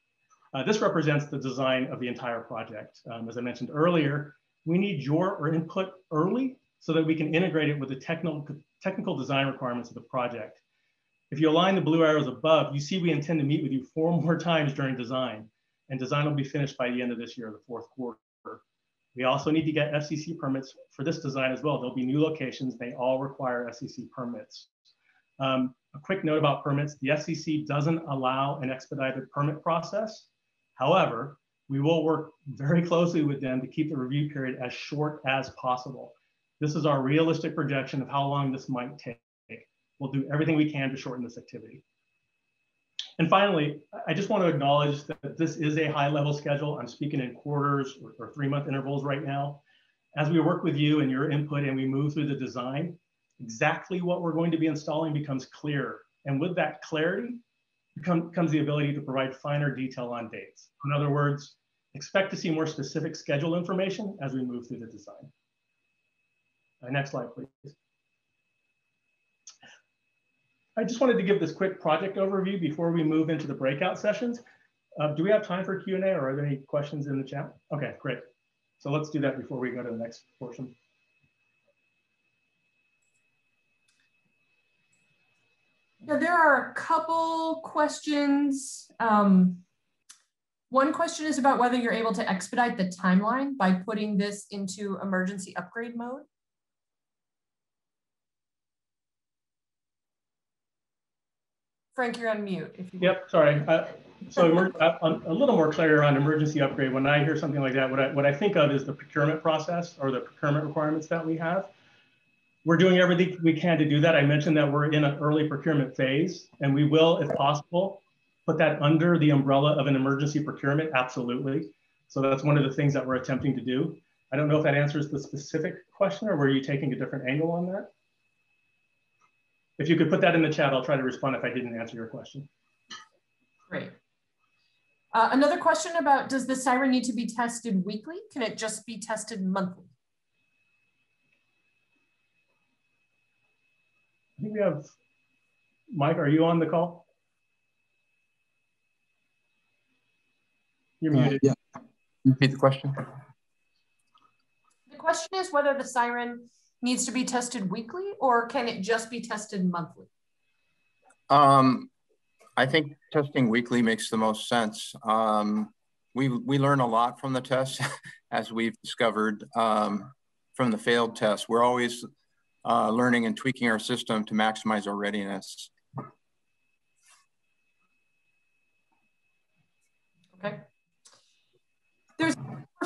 Uh, this represents the design of the entire project. Um, as I mentioned earlier, we need your input early so that we can integrate it with the technical, technical design requirements of the project. If you align the blue arrows above, you see we intend to meet with you four more times during design, and design will be finished by the end of this year, the fourth quarter. We also need to get FCC permits for this design as well. There'll be new locations. They all require FCC permits. Um, a quick note about permits. The FCC doesn't allow an expedited permit process. However, we will work very closely with them to keep the review period as short as possible. This is our realistic projection of how long this might take. We'll do everything we can to shorten this activity. And finally, I just want to acknowledge that this is a high level schedule. I'm speaking in quarters or, or three month intervals right now. As we work with you and your input and we move through the design, exactly what we're going to be installing becomes clear. And with that clarity comes the ability to provide finer detail on dates. In other words, expect to see more specific schedule information as we move through the design. Uh, next slide, please. I just wanted to give this quick project overview before we move into the breakout sessions. Uh, do we have time for Q&A or are there any questions in the chat? Okay, great. So let's do that before we go to the next portion. Yeah, there are a couple questions. Um, one question is about whether you're able to expedite the timeline by putting this into emergency upgrade mode. Frank, you're on mute. If you yep, sorry. Uh, so uh, a little more clear on emergency upgrade. When I hear something like that, what I, what I think of is the procurement process or the procurement requirements that we have. We're doing everything we can to do that. I mentioned that we're in an early procurement phase, and we will, if possible, put that under the umbrella of an emergency procurement. Absolutely. So that's one of the things that we're attempting to do. I don't know if that answers the specific question, or were you taking a different angle on that? If you could put that in the chat, I'll try to respond if I didn't answer your question. Great. Uh, another question about, does the siren need to be tested weekly? Can it just be tested monthly? I think we have, Mike, are you on the call? You're uh, muted. Yeah. Repeat the question. The question is whether the siren needs to be tested weekly or can it just be tested monthly? Um, I think testing weekly makes the most sense. Um, we, we learn a lot from the tests as we've discovered um, from the failed tests. We're always uh, learning and tweaking our system to maximize our readiness. Okay. There's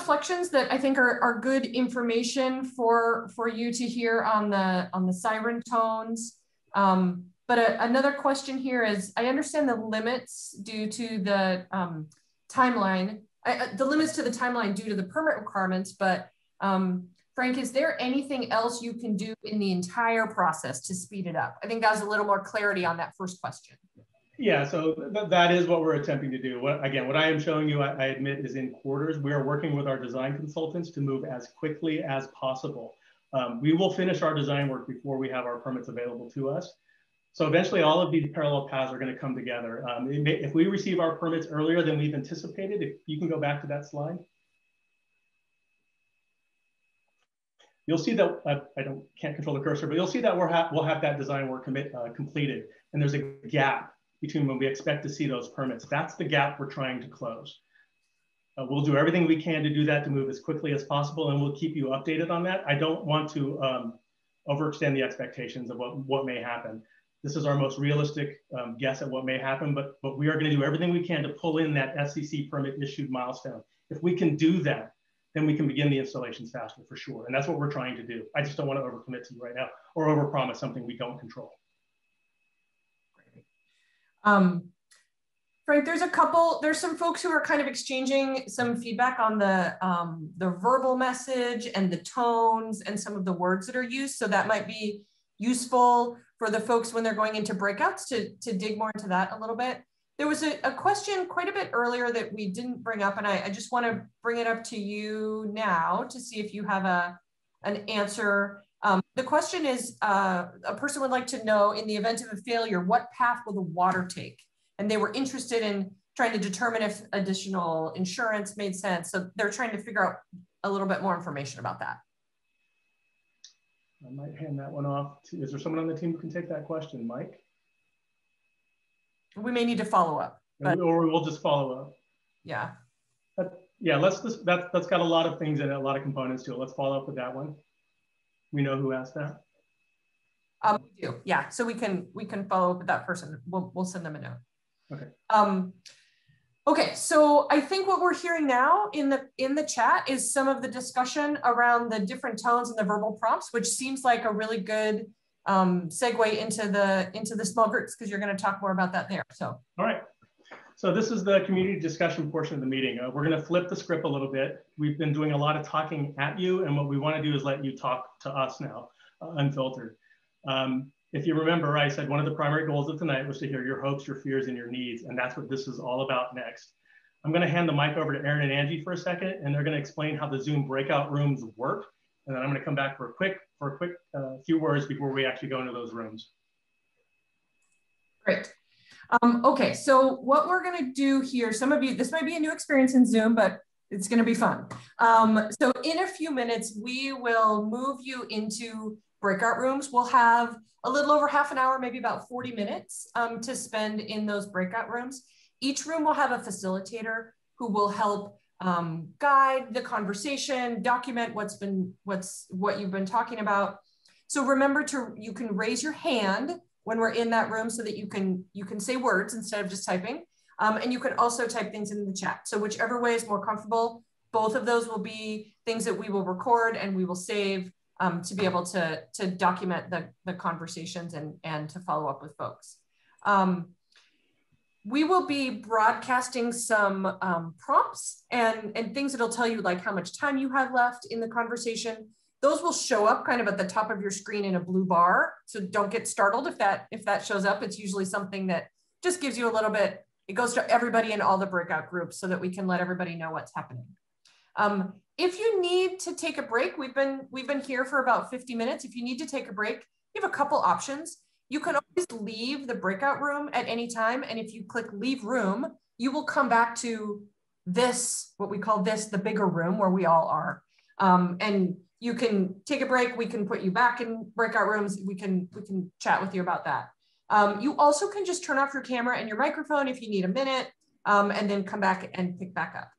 reflections that I think are, are good information for, for you to hear on the, on the siren tones. Um, but a, another question here is, I understand the limits due to the um, timeline, I, the limits to the timeline due to the permit requirements, but um, Frank, is there anything else you can do in the entire process to speed it up? I think that was a little more clarity on that first question. Yeah, so th that is what we're attempting to do. What, again, what I am showing you, I, I, admit, is in quarters. We are working with our design consultants to move as quickly as possible. Um, we will finish our design work before we have our permits available to us. So eventually all of these parallel paths are gonna come together. Um, may, if we receive our permits earlier than we've anticipated, if you can go back to that slide. you'll see that, uh, I don't can't control the cursor, but you'll see that we're ha we'll have that design work commit, uh, completed. And there's a gap between when we expect to see those permits. That's the gap we're trying to close. Uh, we'll do everything we can to do that to move as quickly as possible and we'll keep you updated on that. I don't want to um, overextend the expectations of what, what may happen. This is our most realistic um, guess at what may happen, but, but we are gonna do everything we can to pull in that FCC permit issued milestone. If we can do that, then we can begin the installations faster for sure. And that's what we're trying to do. I just don't want to overcommit to you right now or overpromise something we don't control. Um, Frank, there's a couple, there's some folks who are kind of exchanging some feedback on the, um, the verbal message and the tones and some of the words that are used. So that might be useful for the folks when they're going into breakouts to, to dig more into that a little bit. There was a, a question quite a bit earlier that we didn't bring up, and I, I just want to bring it up to you now to see if you have a, an answer. Um, the question is, uh, a person would like to know, in the event of a failure, what path will the water take? And they were interested in trying to determine if additional insurance made sense. So they're trying to figure out a little bit more information about that. I might hand that one off. To, is there someone on the team who can take that question, Mike? we may need to follow up. But, or we'll just follow up. Yeah. But yeah, let's just, that, that's got a lot of things in it, a lot of components to it. Let's follow up with that one. We know who asked that. Um, we do, yeah. So we can we can follow up with that person. We'll we'll send them a note. Okay. Um, okay. So I think what we're hearing now in the in the chat is some of the discussion around the different tones and the verbal prompts, which seems like a really good um, segue into the into the small groups because you're going to talk more about that there. So all right. So this is the community discussion portion of the meeting. Uh, we're going to flip the script a little bit. We've been doing a lot of talking at you, and what we want to do is let you talk to us now, uh, unfiltered. Um, if you remember, I said one of the primary goals of tonight was to hear your hopes, your fears, and your needs, and that's what this is all about next. I'm going to hand the mic over to Aaron and Angie for a second, and they're going to explain how the Zoom breakout rooms work and then I'm going to come back for a quick for a quick uh, few words before we actually go into those rooms. Great. Um, okay, so what we're going to do here, some of you, this might be a new experience in Zoom, but it's going to be fun. Um, so in a few minutes, we will move you into breakout rooms. We'll have a little over half an hour, maybe about 40 minutes um, to spend in those breakout rooms. Each room will have a facilitator who will help um, guide the conversation, document what's been what's what you've been talking about. So remember to you can raise your hand when we're in that room so that you can you can say words instead of just typing. Um, and you can also type things in the chat. So whichever way is more comfortable, both of those will be things that we will record and we will save um, to be able to, to document the, the conversations and, and to follow up with folks. Um, we will be broadcasting some um, prompts and, and things that'll tell you like how much time you have left in the conversation. Those will show up kind of at the top of your screen in a blue bar. So don't get startled if that if that shows up. It's usually something that just gives you a little bit, it goes to everybody in all the breakout groups so that we can let everybody know what's happening. Um, if you need to take a break, we've been we've been here for about 50 minutes. If you need to take a break, you have a couple options. You can always leave the breakout room at any time. And if you click leave room, you will come back to this, what we call this, the bigger room where we all are. Um, and you can take a break. We can put you back in breakout rooms. We can, we can chat with you about that. Um, you also can just turn off your camera and your microphone if you need a minute um, and then come back and pick back up.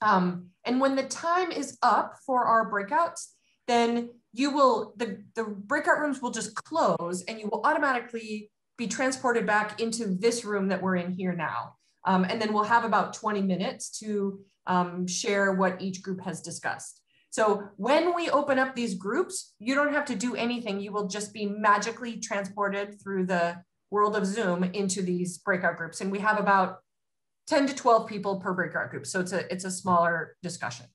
Um, and when the time is up for our breakouts, then you will, the, the breakout rooms will just close and you will automatically be transported back into this room that we're in here now. Um, and then we'll have about 20 minutes to um, share what each group has discussed. So when we open up these groups, you don't have to do anything. You will just be magically transported through the world of Zoom into these breakout groups. And we have about 10 to 12 people per breakout group. So it's a, it's a smaller discussion.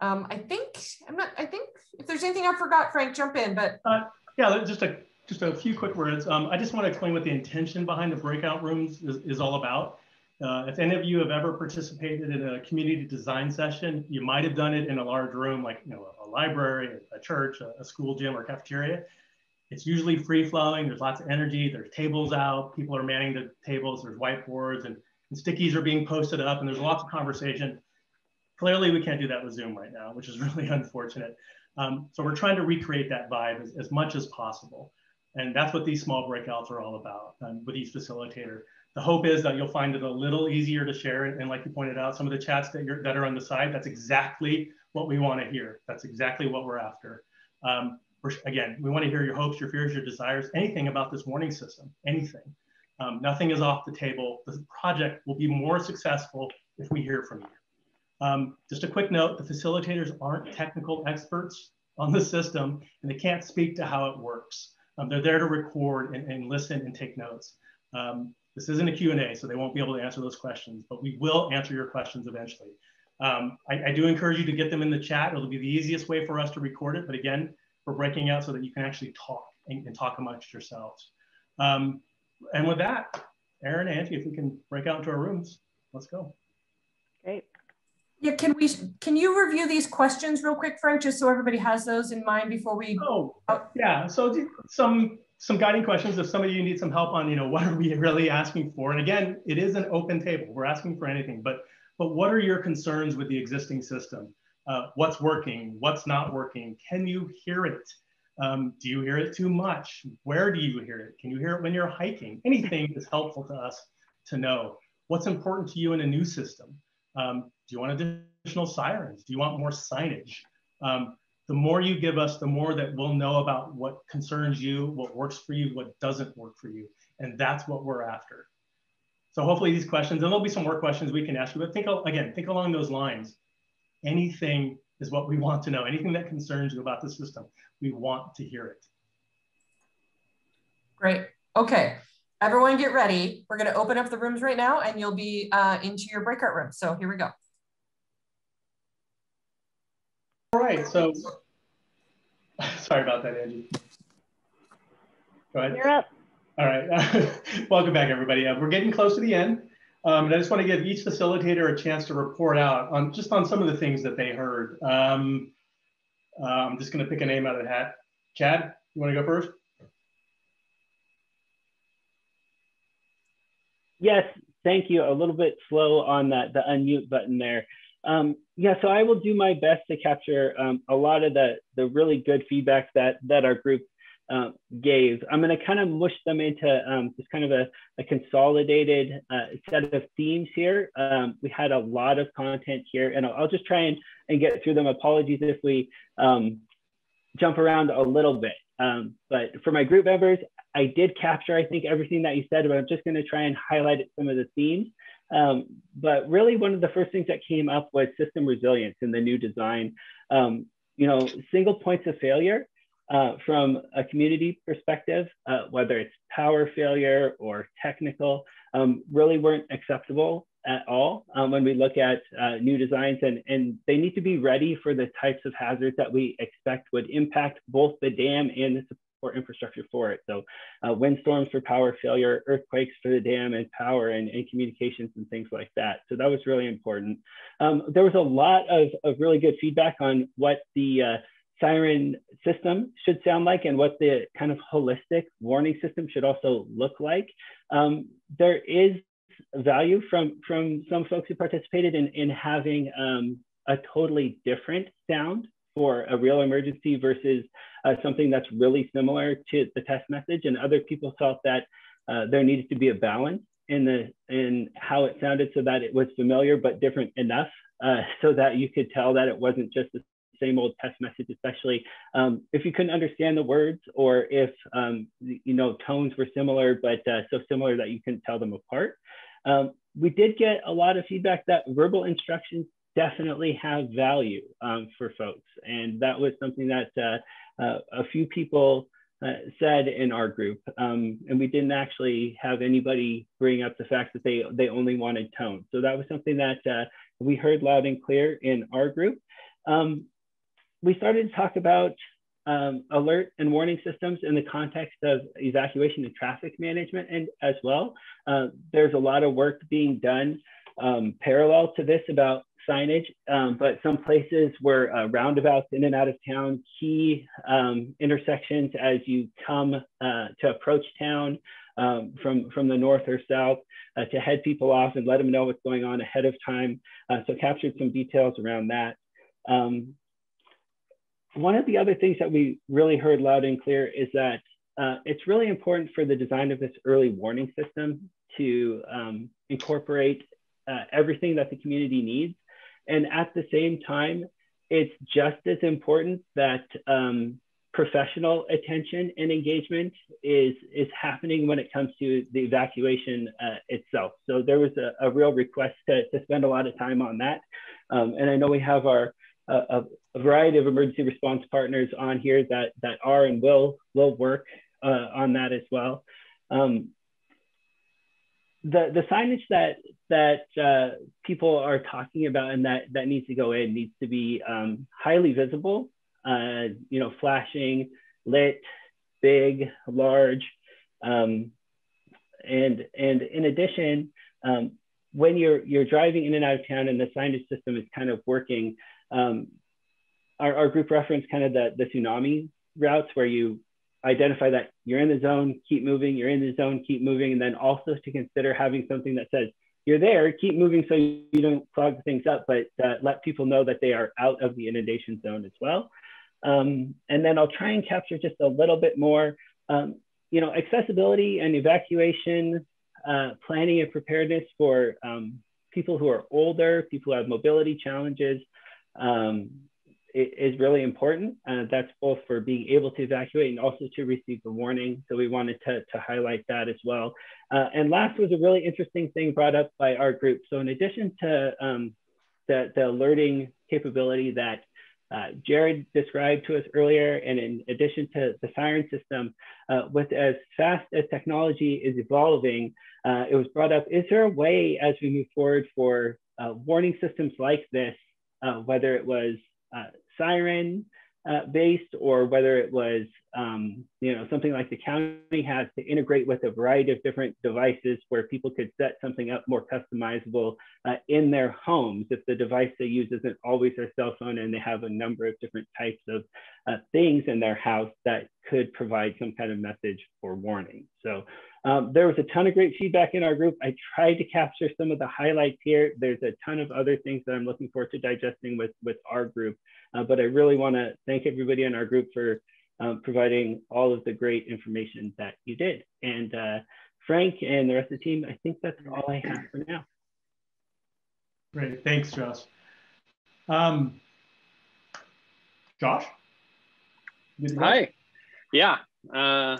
Um, I think I'm not. I think if there's anything I forgot, Frank, jump in. But uh, yeah, just a just a few quick words. Um, I just want to explain what the intention behind the breakout rooms is, is all about. Uh, if any of you have ever participated in a community design session, you might have done it in a large room like you know a library, a church, a, a school gym, or cafeteria. It's usually free flowing. There's lots of energy. There's tables out. People are manning the tables. There's whiteboards and, and stickies are being posted up, and there's lots of conversation Clearly, we can't do that with Zoom right now, which is really unfortunate. Um, so we're trying to recreate that vibe as, as, much as possible. And that's what these small breakouts are all about um, with each facilitator. The hope is that you'll find it a little easier to share. And like you pointed out, some of the chats that, that are on the side, that's exactly what we want to hear. That's exactly what we're after. Um, we're, again, we want to hear your hopes, your fears, your desires, anything about this warning system, anything. Um, nothing is off the table. The project will be more successful if we hear from you. Um, just a quick note, the facilitators aren't technical experts on the system and they can't speak to how it works. Um, they're there to record and, and, listen and take notes. Um, this isn't a Q&A, so they won't be able to answer those questions, but we will answer your questions eventually. Um, I, I, do encourage you to get them in the chat. It'll be the easiest way for us to record it. But again, we're breaking out so that you can actually talk and, and talk amongst yourselves. Um, and with that, Aaron, Angie, if we can break out into our rooms, let's go. Great. Yeah, can we, can you review these questions real quick, Frank, just so everybody has those in mind before we? Oh, yeah. So some, some guiding questions. If some of you need some help on, you know, what are we really asking for? And again, it is an open table. We're asking for anything, but, but what are your concerns with the existing system? Uh, what's working? What's not working? Can you hear it? Um, do you hear it too much? Where do you hear it? Can you hear it when you're hiking? Anything is helpful to us to know. What's important to you in a new system? Um, do you want additional sirens? Do you want more signage? Um, the more you give us, the more that we'll know about what concerns you, what works for you, what doesn't work for you. And that's what we're after. So hopefully these questions, and there'll be some more questions we can ask you, but think, again, think along those lines. Anything is what we want to know. Anything that concerns you about the system, we want to hear it. Great. Okay. Everyone get ready. We're going to open up the rooms right now and you'll be uh, into your breakout room. So here we go. All right. So sorry about that, Angie. Go ahead. You're up. All right. Welcome back, everybody. Uh, we're getting close to the end. Um, and I just want to give each facilitator a chance to report out on just on some of the things that they heard. Um, uh, I'm just going to pick a name out of the hat. Chad, you want to go first? Yes, thank you. A little bit slow on that the unmute button there. Um, yeah, so I will do my best to capture um, a lot of the the really good feedback that that our group uh, gave. I'm going to kind of mush them into um, just kind of a, a consolidated uh, set of themes here. Um, we had a lot of content here, and I'll, I'll, just try and, and get through them. Apologies if we um, jump around a little bit. Um, but for my group members, I did capture, I think, everything that you said, but I'm just going to try and highlight some of the themes. Um, but really, one of the first things that came up was system resilience in the new design. Um, you know, single points of failure uh, from a community perspective, uh, whether it's power failure or technical, um, really weren't acceptable at all um, when we look at uh, new designs and, and they need to be ready for the types of hazards that we expect would impact both the dam and the support infrastructure for it. So uh, windstorms for power failure, earthquakes for the dam and power and, and communications and things like that. So that was really important. Um, there was a lot of, of really good feedback on what the uh, siren system should sound like and what the kind of holistic warning system should also look like. Um, there is value from, from some folks who participated in, in having um, a totally different sound for a real emergency versus uh, something that's really similar to the test message. And other people felt that uh, there needed to be a balance in the in how it sounded so that it was familiar but different enough uh, so that you could tell that it wasn't just the same old test message, especially um, if you couldn't understand the words or if um, you know tones were similar, but uh, so similar that you couldn't tell them apart. Um, we did get a lot of feedback that verbal instructions definitely have value um, for folks, and that was something that uh, uh, a few people uh, said in our group, um, and we didn't actually have anybody bring up the fact that they they only wanted tone. So that was something that uh, we heard loud and clear in our group. Um, we started to talk about um, alert and warning systems in the context of evacuation and traffic management and as well. Uh, there's a lot of work being done um, parallel to this about signage, um, but some places were uh, roundabouts in and out of town, key um, intersections as you come uh, to approach town um, from, from the north or south uh, to head people off and let them know what's going on ahead of time. Uh, so captured some details around that. Um, one of the other things that we really heard loud and clear is that uh, it's really important for the design of this early warning system to um, incorporate uh, everything that the community needs. And at the same time, it's just as important that um, professional attention and engagement is, is happening when it comes to the evacuation uh, itself. So there was a, a real request to, to, spend a lot of time on that. Um, and I know we have our a variety of emergency response partners on here that, that are and will, will work uh, on that as well. Um, the, the signage that, that uh, people are talking about and that, that needs to go in needs to be um, highly visible, uh, you know, flashing, lit, big, large. Um, and, and in addition, um, when you're, you're driving in and out of town and the signage system is kind of working, um, our, our group referenced kind of the, the tsunami routes where you identify that you're in the zone, keep moving, you're in the zone, keep moving, and then also to consider having something that says you're there, keep moving so you don't clog things up, but uh, let people know that they are out of the inundation zone as well. Um, and then I'll try and capture just a little bit more, um, you know, accessibility and evacuation, uh, planning and preparedness for um, people who are older, people who have mobility challenges, um, is really important. Uh, that's both for being able to evacuate and also to receive the warning. So we wanted to, to highlight that as well. Uh, and last was a really interesting thing brought up by our group. So in addition to um, the, the alerting capability that uh, Jared described to us earlier, and in addition to the siren system, uh, with as fast as technology is evolving, uh, it was brought up, is there a way as we move forward for uh, warning systems like this, whether it was siren uh, based or whether it was um, you know something like the county has to integrate with a variety of different devices where people could set something up more customizable uh, in their homes if the device they use isn't always their cell phone and they have a number of different types of uh, things in their house that could provide some kind of message or warning. So um, there was a ton of great feedback in our group. I tried to capture some of the highlights here. There's a ton of other things that I'm looking forward to digesting with, with our group. Uh, but I really want to thank everybody in our group for um, providing all of the great information that you did. And uh, Frank and the rest of the team, I think that's all I have for now. Great, thanks, Josh. Um, Josh? Hi. Yeah. Uh,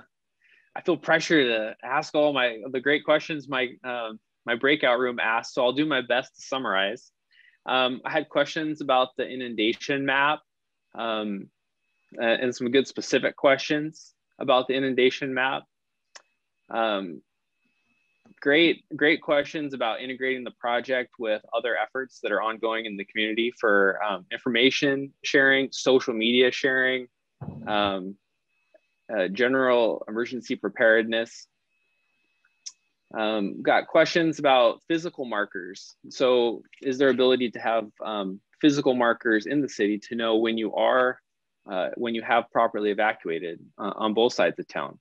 I feel pressure to ask all my the great questions my um, my breakout room asked. So I'll do my best to summarize. Um, I had questions about the inundation map um, and some good specific questions about the inundation map. Um, great, great questions about integrating the project with other efforts that are ongoing in the community for um, information sharing, social media sharing, um, uh, general emergency preparedness. Um, got questions about physical markers. So is there ability to have um, physical markers in the city to know when you are, uh, when you have properly evacuated uh, on both sides of town?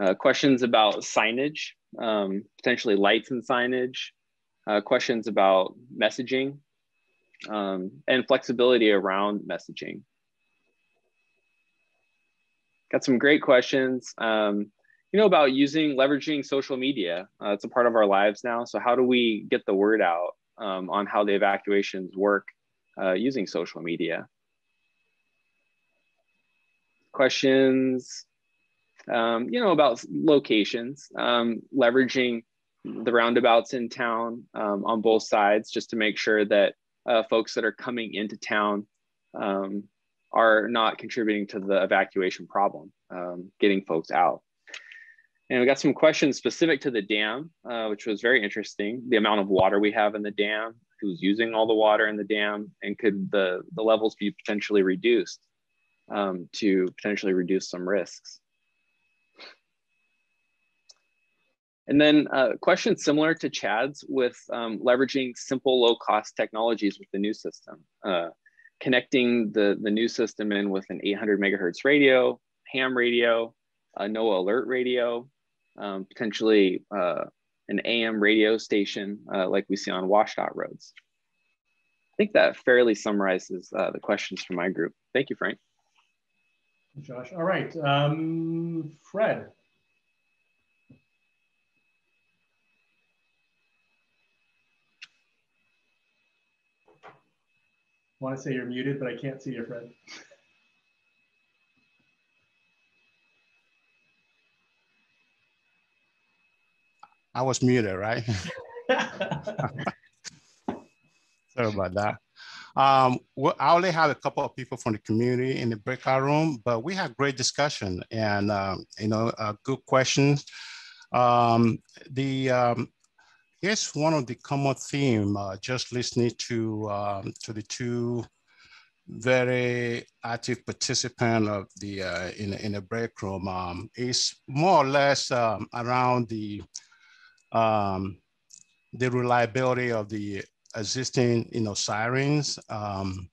Uh, questions about signage, um, potentially lights and signage, uh, questions about messaging, um, and flexibility around messaging got some great questions. Um, you know about using leveraging social media. Uh, it's a part of our lives now. So how do we get the word out um, on how the evacuations work uh, using social media? Questions, um, you know, about locations, um, leveraging the roundabouts in town um, on both sides, just to make sure that uh, folks that are coming into town um, are not contributing to the evacuation problem, um, getting folks out. And we got some questions specific to the dam, uh, which was very interesting. The amount of water we have in the dam, who's using all the water in the dam, and could the, the levels be potentially reduced um, to potentially reduce some risks. And then uh, question similar to Chad's with um, leveraging simple low cost technologies with the new system. Uh, connecting the, the new system in with an 800 megahertz radio, ham radio, a NOAA alert radio, um, potentially uh, an AM radio station uh, like we see on WashDOT roads. I think that fairly summarizes uh, the questions from my group. Thank you, Frank. Josh. All right, um, Fred. Want to say you're muted, but I can't see you, Fred. I was muted, right? Sorry about that. Um, I only have a couple of people from the community in the breakout room, but we had great discussion and, um, you know, uh, good questions. Um, the, here's one of the common theme, uh, just listening to, um, to the two very active participant of the, uh, in, in the break room um, is more or less um, around the, um, the reliability of the existing, you know, sirens um,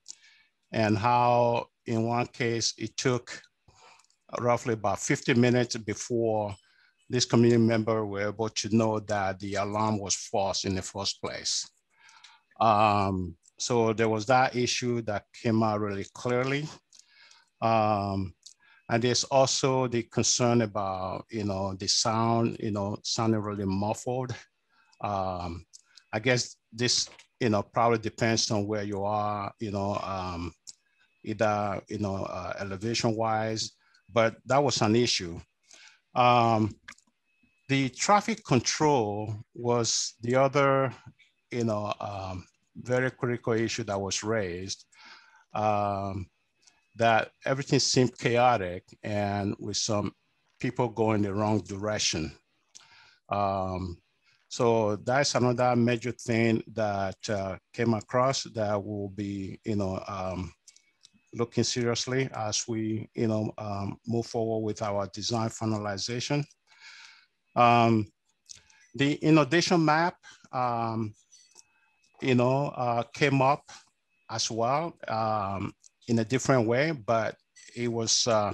and how in one case it took roughly about 50 minutes before this community member were able to know that the alarm was false in the first place. Um, so there was that issue that came out really clearly. Um, and there's also the concern about, you know, the sound, you know, sounding really muffled. Um, I guess this you know, probably depends on where you are, you know, um, either, you know, uh, elevation wise, but that was an issue. Um, the traffic control was the other, you know, um, very critical issue that was raised. Um, that everything seemed chaotic and with some people going the wrong direction. Um, so that's another major thing that uh, came across that will be, you know, um, looking seriously as we, you know, um, move forward with our design finalization. Um, the inundation map, um, you know, uh, came up as well um, in a different way, but it was uh,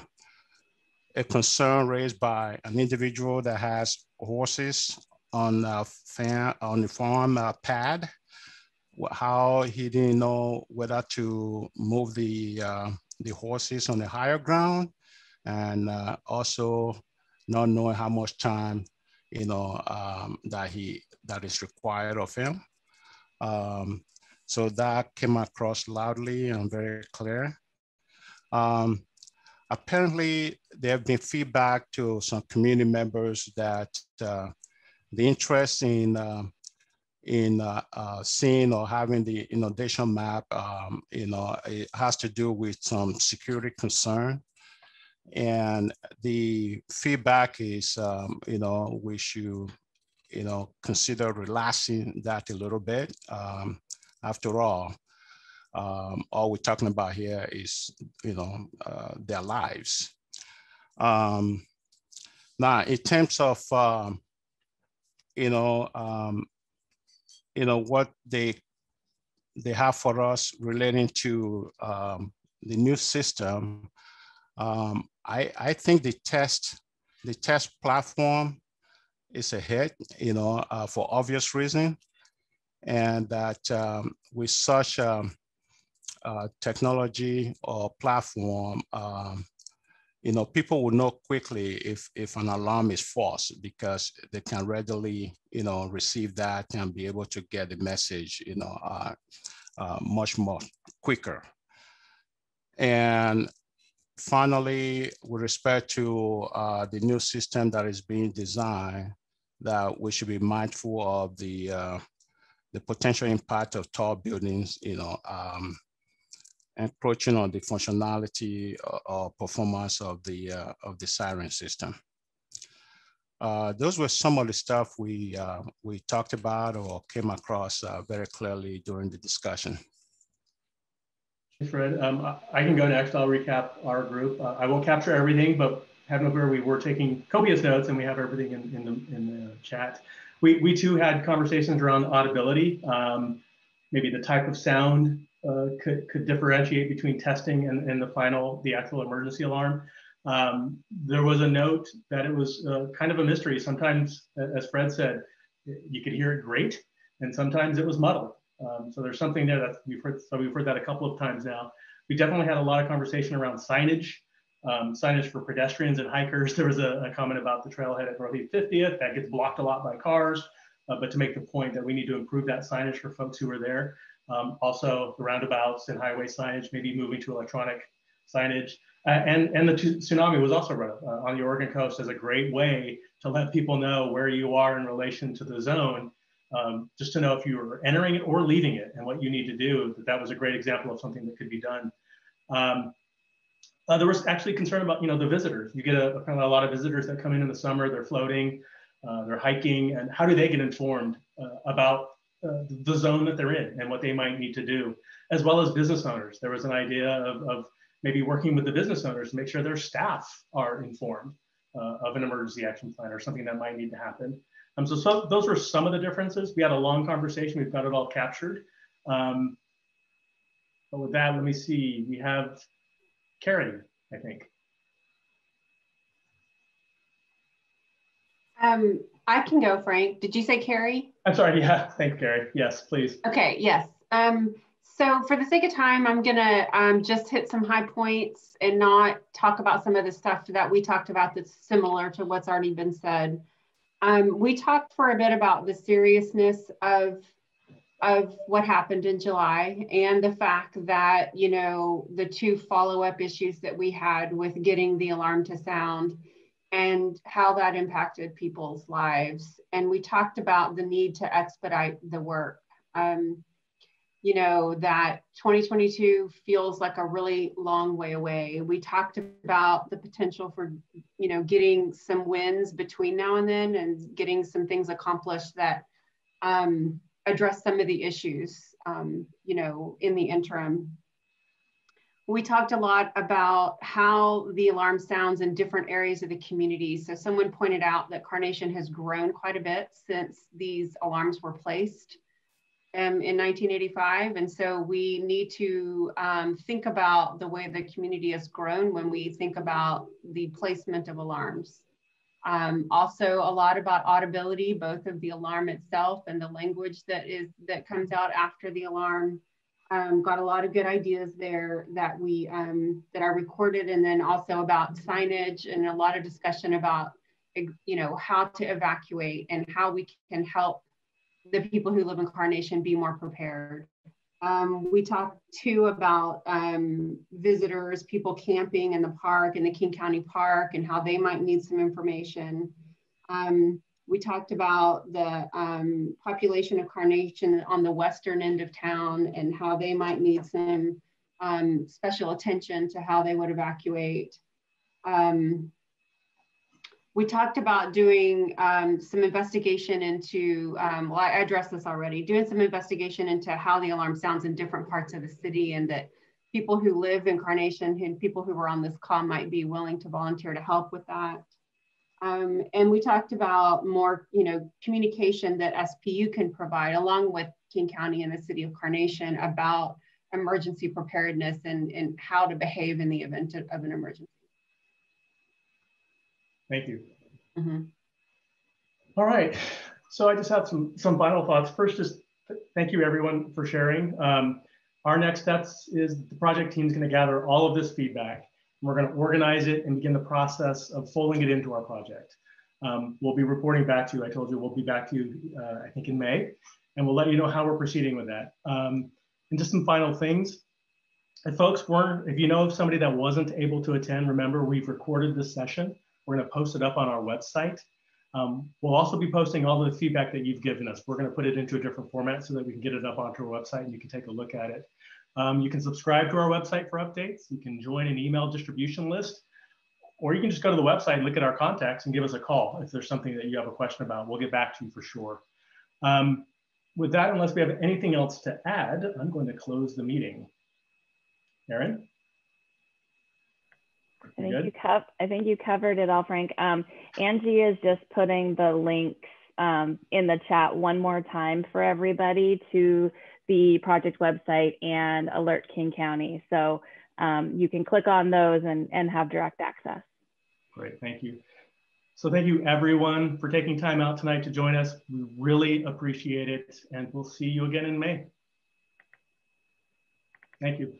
a concern raised by an individual that has horses on uh, fan, on the farm uh, pad, how he didn't know whether to move the uh, the horses on the higher ground, and uh, also not knowing how much time you know um, that he that is required of him. Um, so that came across loudly and very clear. Um, apparently, there have been feedback to some community members that uh, the interest in uh, in uh, uh, seeing or having the inundation map, um, you know, it has to do with some security concern. And the feedback is, um, you know, we should, you know, consider relaxing that a little bit. Um, after all, um, all we're talking about here is, you know, uh, their lives. Um, now, in terms of um, you know, um, you know what they they have for us relating to um, the new system. Um, I I think the test the test platform is a hit, you know, uh, for obvious reason, and that um, with such um, uh, technology or platform, um, you know, people will know quickly if, if an alarm is false because they can readily, you know, receive that and be able to get the message, you know, uh, uh, much more quicker. And finally, with respect to uh, the new system that is being designed, that we should be mindful of the, uh, the potential impact of tall buildings, you know, um, encroaching on the functionality or, or performance of the, uh, of the siren system. Uh, those were some of the stuff we, uh, we talked about or came across uh, very clearly during the discussion. Thanks, Fred. Um, I can go next. I'll recap our group. Uh, I won't capture everything, but have no fear, we were taking copious notes and we have everything in, in, the, in the chat. We, we too had conversations around audibility. Um, maybe the type of sound uh, could, could differentiate between testing and, and the final, the actual emergency alarm. Um, there was a note that it was uh, kind of a mystery. Sometimes, as Fred said, you could hear it great, and sometimes it was muddled. Um, so there's something there that we've heard. So we've heard that a couple of times now. We definitely had a lot of conversation around signage, um, signage for pedestrians and hikers. There was a, a, comment about the trailhead at Northeast 50th that gets blocked a lot by cars. Uh, but to make the point that we need to improve that signage for folks who are there. Um, also, the roundabouts and highway signage, maybe moving to electronic signage. Uh, and, and the tsunami was also run uh, on the Oregon coast as a great way to let people know where you are in relation to the zone, um, just to know if you were entering it or leaving it and what you need to do. That, that was a great example of something that could be done. Um, uh, there was actually concern about you know the visitors. You get a, a, lot of visitors that come in in the summer. They're floating, uh, they're hiking, and how do they get informed uh, about uh, the zone that they're in and what they might need to do, as well as business owners. There was an idea of, of maybe working with the business owners to make sure their staff are informed uh, of an emergency action plan or something that might need to happen. Um, so, so, those were some of the differences. We had a long conversation. We've got it all captured. Um, but with that, let me see. We have Carrie, I think. Um, I can go, Frank. Did you say Carrie? I'm sorry. Yeah, thanks, Carrie. Yes, please. Okay. Yes. Um, so for the sake of time, I'm gonna um, just hit some high points and not talk about some of the stuff that we talked about that's similar to what's already been said. Um, we talked for a bit about the seriousness of of what happened in July and the fact that you know the two follow-up issues that we had with getting the alarm to sound and how that impacted people's lives. And we talked about the need to expedite the work. Um, you know, that 2022 feels like a really long way away. We talked about the potential for, you know, getting some wins between now and then and getting some things accomplished that um, address some of the issues, um, you know, in the interim. We talked a lot about how the alarm sounds in different areas of the community. So someone pointed out that Carnation has grown quite a bit since these alarms were placed um, in 1985. And so we need to um, think about the way the community has grown when we think about the placement of alarms. Um, also a lot about audibility, both of the alarm itself and the language that is that comes out after the alarm. Um, got a lot of good ideas there that we um, that are recorded, and then also about signage and a lot of discussion about you know how to evacuate and how we can help the people who live in Carnation be more prepared. Um, we talked too about um, visitors, people camping in the park, in the King County Park, and how they might need some information. Um, we talked about the um, population of Carnation on the western end of town and how they might need some um, special attention to how they would evacuate. Um, we talked about doing um, some investigation into, um, well, I addressed this already, doing some investigation into how the alarm sounds in different parts of the city and that people who live in Carnation and people who were on this call might be willing to volunteer to help with that. Um, and we talked about more, you know, communication that SPU can provide along with King County and the city of Carnation about emergency preparedness and, and how to behave in the event of an emergency. Thank you. Mm -hmm. All right. So I just have some some final thoughts. First, just thank you everyone for sharing. Um, our next steps is the project team is going to gather all of this feedback. We're going to organize it and begin the process of folding it into our project. Um, we'll be reporting back to you. I told you we'll be back to you, uh, I think in May, and we'll let you know how we're proceeding with that. Um, and just some final things. If folks weren't, if you know of somebody that wasn't able to attend, remember we've recorded this session. We're going to post it up on our website. Um, we'll also be posting all the feedback that you've given us. We're going to put it into a different format so that we can get it up onto our website and you can take a look at it. Um, you can subscribe to our website for updates. You can join an email distribution list, or you can just go to the website and look at our contacts and give us a call if there's something that you have a question about. We'll get back to you for sure. Um, with that, unless we have anything else to add, I'm going to close the meeting. Aaron? I think you I think you covered it all, Frank. Um, Angie is just putting the links um, in the chat one more time for everybody to the project website and Alert King County. So um, you can click on those and, and have direct access. Great, thank you. So thank you everyone for taking time out tonight to join us. We really appreciate it and we'll see you again in May. Thank you.